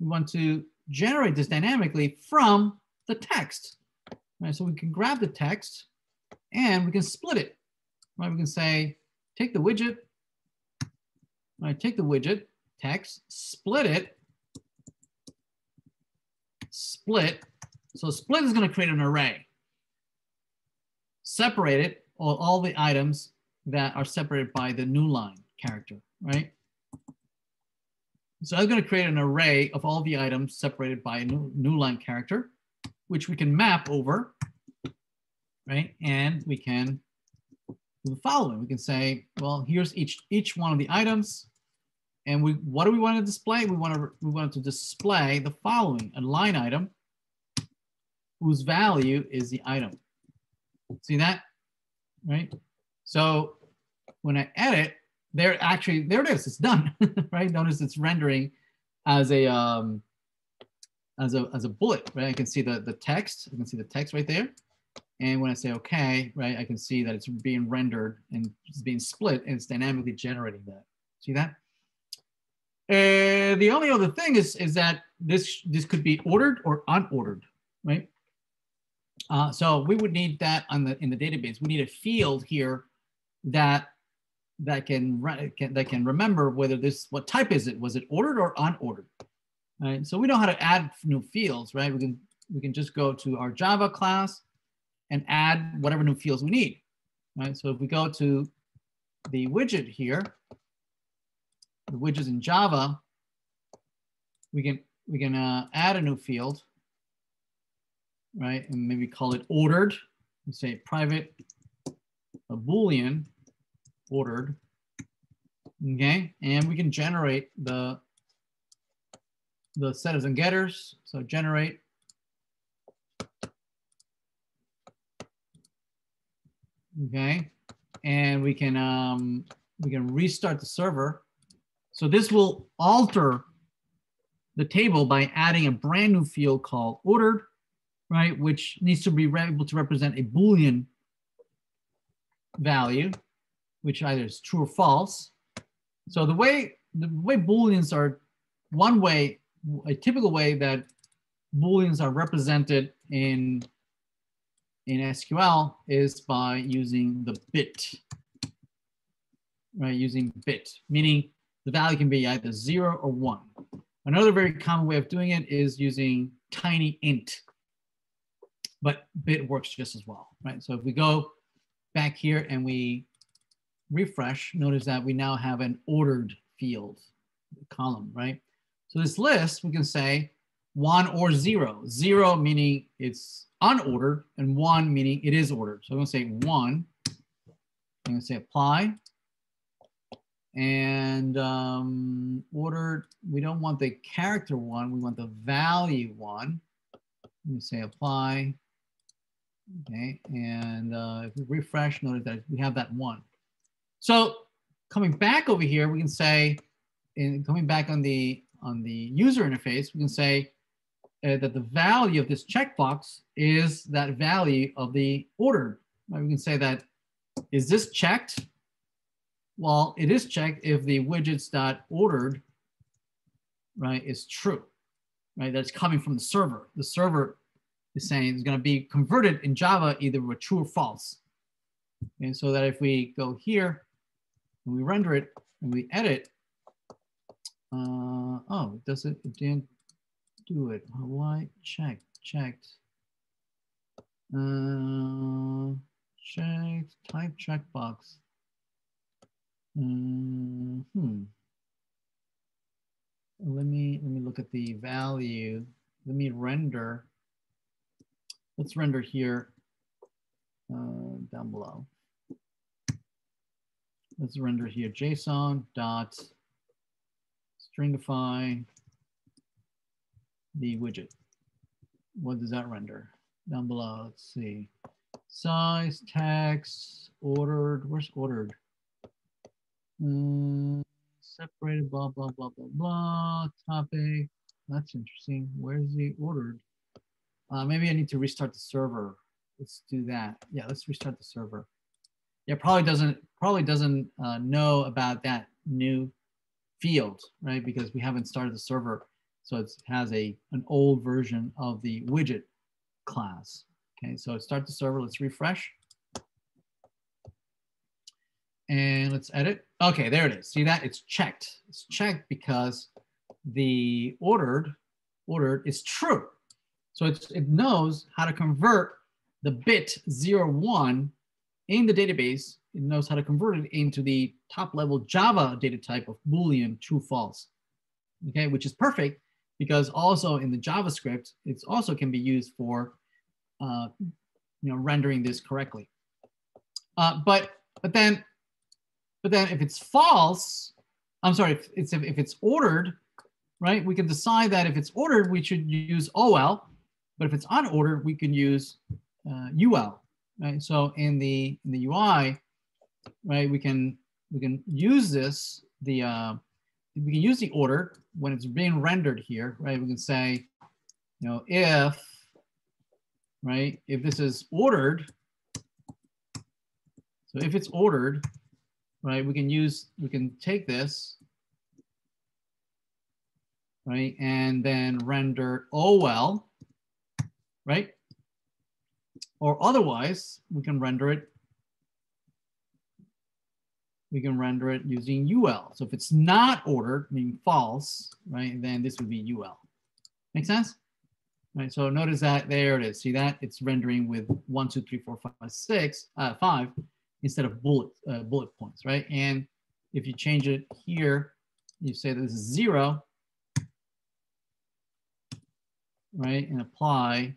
A: we want to generate this dynamically from the text. Right? So we can grab the text and we can split it. Right? We can say, take the widget, right? take the widget, text, split it, split, so split is going to create an array. Separate it, all, all the items that are separated by the new line character, right? So I'm going to create an array of all the items separated by a new, line character, which we can map over, right? And we can do the following. We can say, well, here's each, each one of the items. And we, what do we want to display? We want to, we want to display the following, a line item whose value is the item. See that, right? So when I edit, there actually, there it is, it's done, right? Notice it's rendering as a, um, as a, as a bullet, right? I can see the, the text, I can see the text right there. And when I say okay, right, I can see that it's being rendered and it's being split and it's dynamically generating that. See that? Uh, the only other thing is, is that this, this could be ordered or unordered, right? Uh, so we would need that on the in the database. We need a field here that that can, can that can remember whether this what type is it was it ordered or unordered. Right. So we know how to add new fields, right? We can we can just go to our Java class and add whatever new fields we need. Right. So if we go to the widget here, the widgets in Java, we can we can uh, add a new field right? And maybe call it ordered. We say private a boolean ordered. Okay, and we can generate the the setters and getters. So generate okay, and we can um, we can restart the server. So this will alter the table by adding a brand new field called ordered right, which needs to be able to represent a Boolean value, which either is true or false. So the way the way booleans are one way, a typical way that booleans are represented in in SQL is by using the bit, right? Using bit, meaning the value can be either zero or one. Another very common way of doing it is using tiny int, but bit works just as well, right? So if we go back here and we refresh, notice that we now have an ordered field column, right? So this list, we can say one or zero. Zero meaning it's unordered and one meaning it is ordered. So I'm gonna say one, I'm gonna say apply. And um, ordered, we don't want the character one, we want the value one. Let me say apply. Okay, and uh, if we refresh, notice that we have that one. So coming back over here, we can say, in coming back on the on the user interface, we can say uh, that the value of this checkbox is that value of the order. Right? We can say that, is this checked? Well, it is checked if the widgets dot ordered, right, is true, right? That's coming from the server. The server is saying it's going to be converted in Java either with true or false. And so that if we go here and we render it and we edit, uh, oh, it, it didn't do it. Why check, checked. Uh, checked, type checkbox. Mm, hmm. Let me, let me look at the value. Let me render let's render here uh, down below. Let's render here JSON dot stringify the widget. What does that render? Down below, let's see. Size, text, ordered, where's ordered? Um, separated, blah, blah, blah, blah, blah, topic. That's interesting. Where's the ordered? Uh, maybe I need to restart the server. Let's do that. Yeah, let's restart the server. Yeah, probably doesn't probably doesn't uh, know about that new field, right? Because we haven't started the server, so it has a an old version of the widget class. Okay, so start the server. Let's refresh. And let's edit. Okay, there it is. See that? It's checked. It's checked because the ordered ordered is true. So it knows how to convert the bit 0, 1 in the database. It knows how to convert it into the top level Java data type of Boolean true false, okay, which is perfect because also in the JavaScript, it also can be used for, uh, you know, rendering this correctly. Uh, but but then, but then if it's false, I'm sorry, if it's if it's ordered, right? We can decide that if it's ordered, we should use OL but if it's unordered, we can use uh, UL, right? So in the in the UI, right, we can we can use this the uh, we can use the order when it's being rendered here, right? We can say, you know, if right, if this is ordered, so if it's ordered, right, we can use we can take this right? And then render OL, right? Or otherwise, we can render it we can render it using UL. So if it's not ordered, meaning false, right, then this would be UL. Make sense? Right, so notice that there it is. See that? It's rendering with one, two, three, four, five, six, uh, five instead of bullet, uh, bullet points, right? And if you change it here, you say this is zero, right, and apply,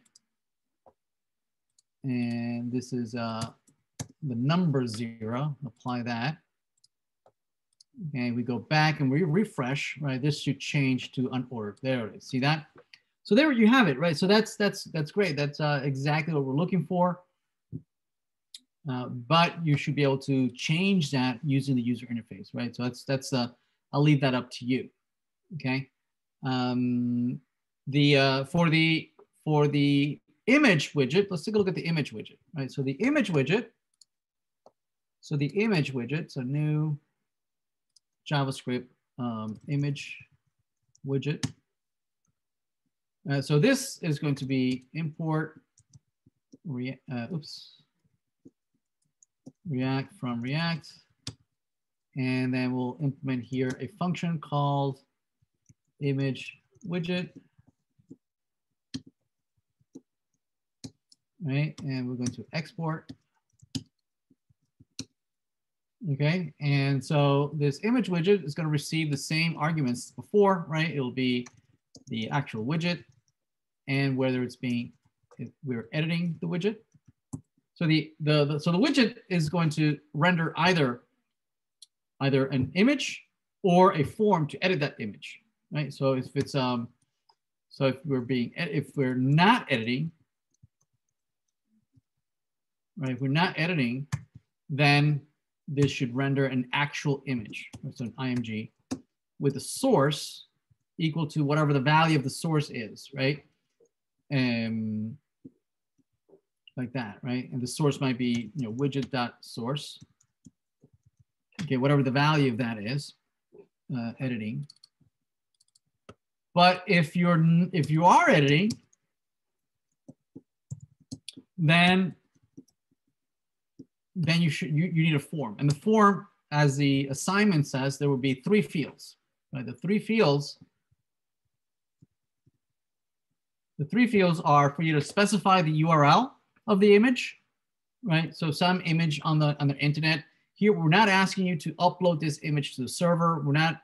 A: and this is uh, the number zero, apply that. Okay, we go back and we refresh, right? This should change to unordered. There it is. See that? So there you have it, right? So that's that's that's great. That's uh, exactly what we're looking for. Uh, but you should be able to change that using the user interface, right? So that's that's uh, I'll leave that up to you. Okay. Um, the uh, for the for the image widget, let's take a look at the image widget, right? So the image widget, So the image widget, so new JavaScript um, image widget. Uh, so this is going to be import, re uh, oops, React from React. And then we'll implement here a function called image widget. Right, and we're going to export. Okay, and so this image widget is going to receive the same arguments before, right? It'll be the actual widget and whether it's being, we're editing the widget. So the, the, the, so the widget is going to render either either an image or a form to edit that image, right? So if it's um, so if we're being if we're not editing, right? If we're not editing, then this should render an actual image. So an IMG with a source equal to whatever the value of the source is, right? Um, like that, right? And the source might be, you know, widget dot source. Okay, whatever the value of that is, uh, editing. But if you're if you are editing, then then you should you, you need a form. And the form, as the assignment says, there will be three fields. Right? The three fields. The three fields are for you to specify the URL of the image, right? So some image on the on the internet. Here, we're not asking you to upload this image to the server. We're not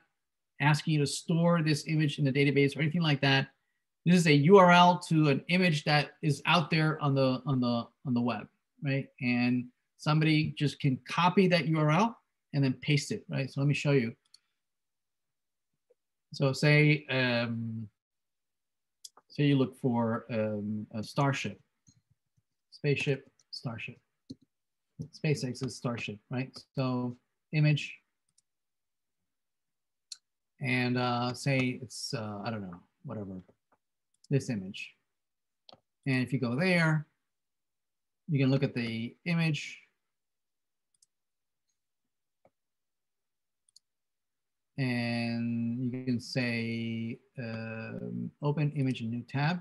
A: asking you to store this image in the database or anything like that. This is a URL to an image that is out there on the on the on the web, right? And somebody just can copy that URL and then paste it, right? So let me show you. So say um, say you look for um, a starship, spaceship, starship. SpaceX is starship, right? So image, and uh, say it's uh, I don't know, whatever, this image. And if you go there, you can look at the image and you can say um, open image in new tab.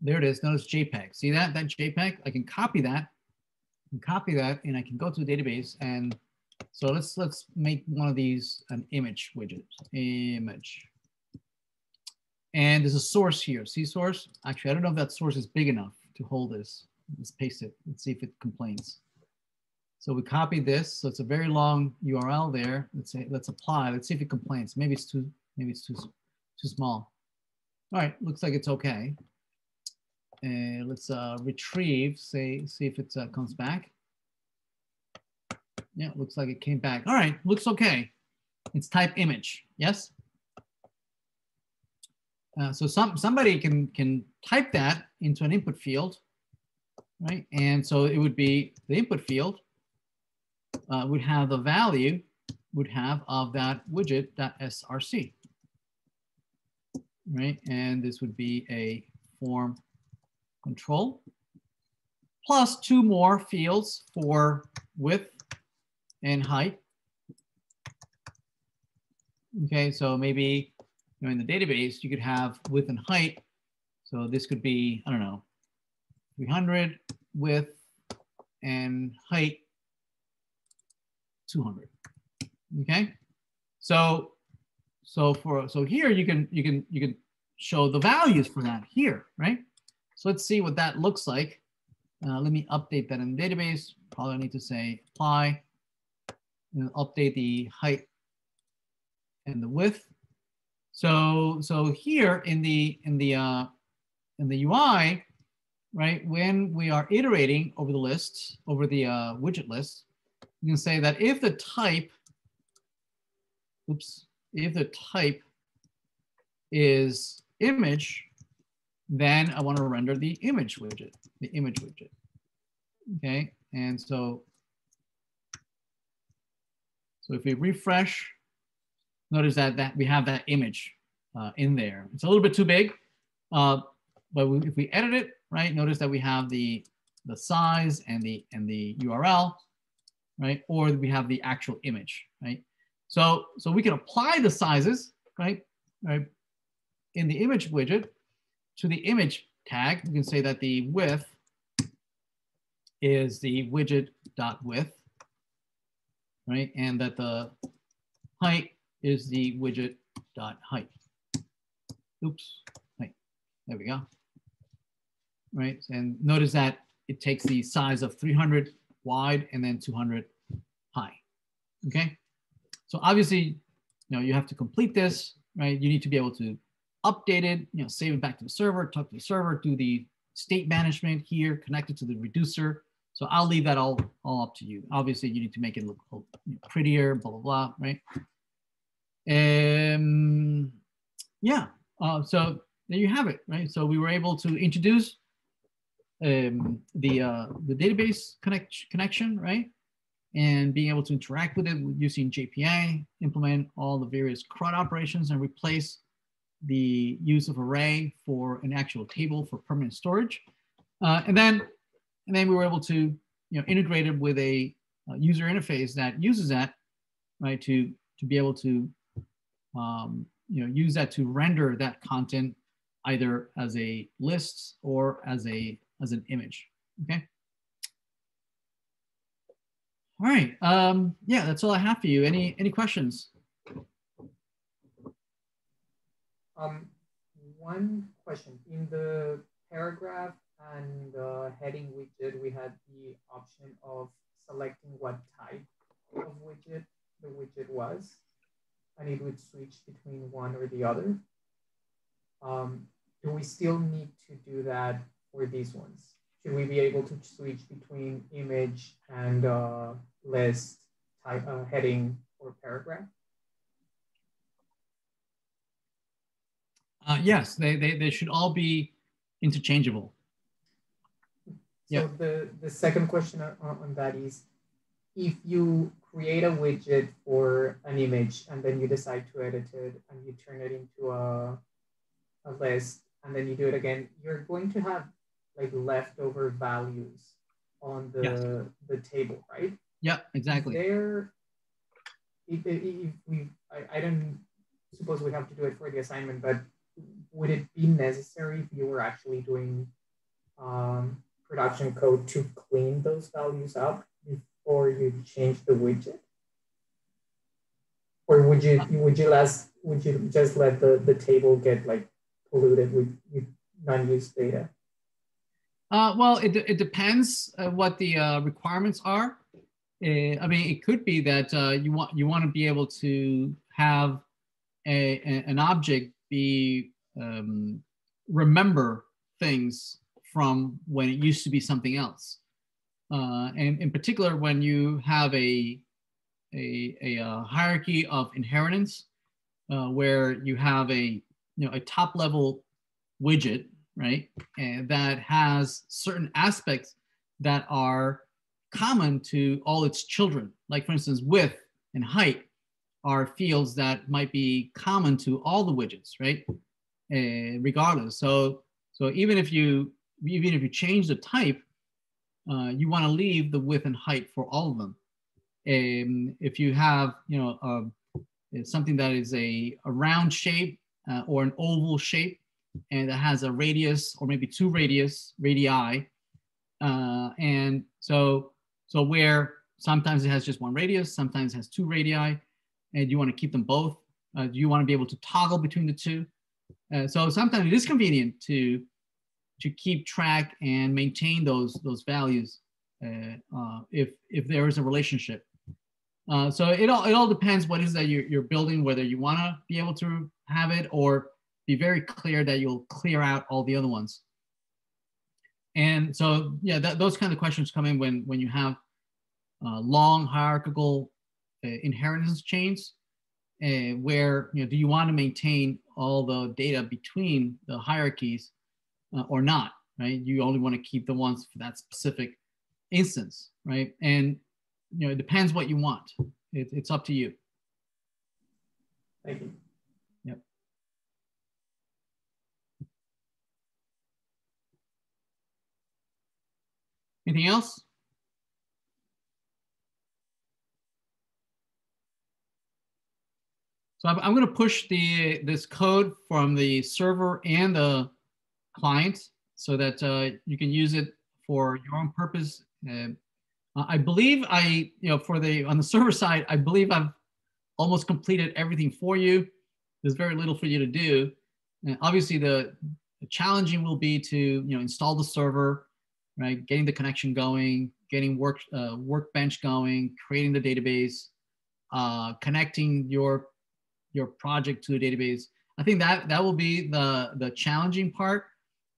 A: There it is. Notice JPEG. See that? That JPEG? I can copy that. copy that, and I can go to the database. And so let's let's make one of these an image widget. Image. And there's a source here. See source? Actually, I don't know if that source is big enough to hold this. Let's paste it. Let's see if it complains. So we copy this. So it's a very long URL there. Let's say, let's apply. Let's see if it complains. Maybe it's too, maybe it's too, too small. All right, looks like it's okay. And let's uh, retrieve, say, see if it uh, comes back. Yeah, looks like it came back. All right, looks okay. It's type image, yes? Uh, so some somebody can can type that into an input field, right? And so it would be the input field uh, would have the value would have of that widget that src, right? And this would be a form control plus two more fields for width and height. Okay, so maybe you know, in the database, you could have width and height. So this could be, I don't know, 300 width and height 200. Okay, so so for so here you can you can you can show the values for that here, right? So let's see what that looks like. Uh, let me update that in the database. Probably need to say apply and update the height and the width. So so here in the in the uh, in the UI, right? When we are iterating over the list, over the uh, widget list, you can say that if the type, oops, if the type is image, then I want to render the image widget, the image widget. Okay, and so, so if we refresh, notice that, that we have that image uh, in there. It's a little bit too big, uh, but we, if we edit it, right, notice that we have the, the size and the, and the URL right? Or we have the actual image, right? So, so we can apply the sizes, right? Right. In the image widget to the image tag, we can say that the width is the widget dot width, right? And that the height is the widget dot height. Oops, height. There we go. Right, and notice that it takes the size of 300 wide and then 200 high. Okay, so obviously, you know, you have to complete this, right? You need to be able to update it, you know, save it back to the server, talk to the server, do the state management here, connect it to the reducer. So I'll leave that all, all up to you. Obviously, you need to make it look prettier, blah, blah, blah, right? Um, yeah, uh, so there you have it, right? So we were able to introduce um, the, uh, the database connect, connection, right? And being able to interact with it using JPA, implement all the various CRUD operations and replace the use of array for an actual table for permanent storage. Uh, and then and then we were able to you know integrate it with a, a user interface that uses that right to to be able to um, you know use that to render that content either as a list or as a as an image. Okay. All right. Um, yeah, that's all I have for you. Any any questions?
E: Um, one question in the paragraph and the heading widget, we had the option of selecting what type of widget the widget was, and it would switch between one or the other. Um, do we still need to do that for these ones? Should we be able to switch between image and uh, list type uh, heading or paragraph?
A: Uh, yes, they, they, they should all be interchangeable.
E: So yeah. the, the second question on, on that is, if you create a widget for an image and then you decide to edit it and you turn it into a, a list and then you do it again, you're going to have like leftover values on the, the table, right?
A: Yeah, exactly.
E: There, if, if we, I, I don't suppose we have to do it for the assignment, but would it be necessary if you were actually doing um, production code to clean those values up before you change the widget? Or would you would you less would you just let the, the table get like polluted with, with non-used data?
A: Uh, well, it, it depends uh, what the uh, requirements are. Uh, I mean, it could be that uh, you want you want to be able to have a, a an object be um, remember things from when it used to be something else. Uh, and in particular, when you have a, a, a, hierarchy of inheritance, where you have a, you know, a top level widget, right? And that has certain aspects that are common to all its children. Like for instance, width and height are fields that might be common to all the widgets, right? Uh, regardless. So, so even if you even if you change the type, uh, you want to leave the width and height for all of them. Um, if you have, you know, uh, something that is a, a round shape uh, or an oval shape, and it has a radius or maybe two radius radii, uh, and so so where sometimes it has just one radius, sometimes it has two radii, and you want to keep them both. Uh, you want to be able to toggle between the two. Uh, so sometimes it is convenient to to keep track and maintain those those values uh, uh, if if there is a relationship. Uh, so it all it all depends what is that you're, you're building, whether you want to be able to have it or be very clear that you'll clear out all the other ones. And so yeah, those kind of questions come in when when you have uh, long hierarchical uh, inheritance chains uh, where you know do you want to maintain all the data between the hierarchies uh, or not right? You only want to keep the ones for that specific instance right? And you know it depends what you want. It, it's up to you.
E: Thank you
A: Anything else? So I'm, going to push the this code from the server and the client so that uh, you can use it for your own purpose. Uh, I believe I, you know, for the on the server side, I believe I've almost completed everything for you. There's very little for you to do. And obviously, the, the challenging will be to you know install the server, right? Getting the connection going, getting work uh, workbench going, creating the database, uh, connecting your your project to the database. I think that that will be the the challenging part,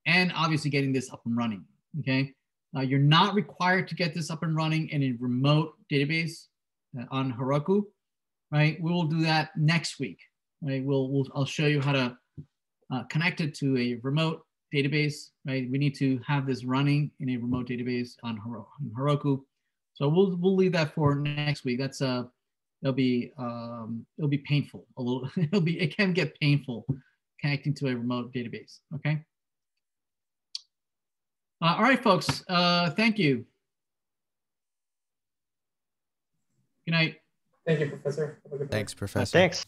A: and obviously getting this up and running. Okay, uh, you're not required to get this up and running in a remote database uh, on Heroku, right? We will do that next week. Right, we'll, we'll I'll show you how to uh, connect it to a remote database. Right, we need to have this running in a remote database on Heroku. So we'll we'll leave that for next week. That's uh it'll be um, it'll be painful a little. it'll be it can get painful connecting to a remote database. Okay. Uh, all right, folks. Uh, thank you. Good night.
E: Thank you, Professor.
F: Thanks, Professor.
D: Thanks.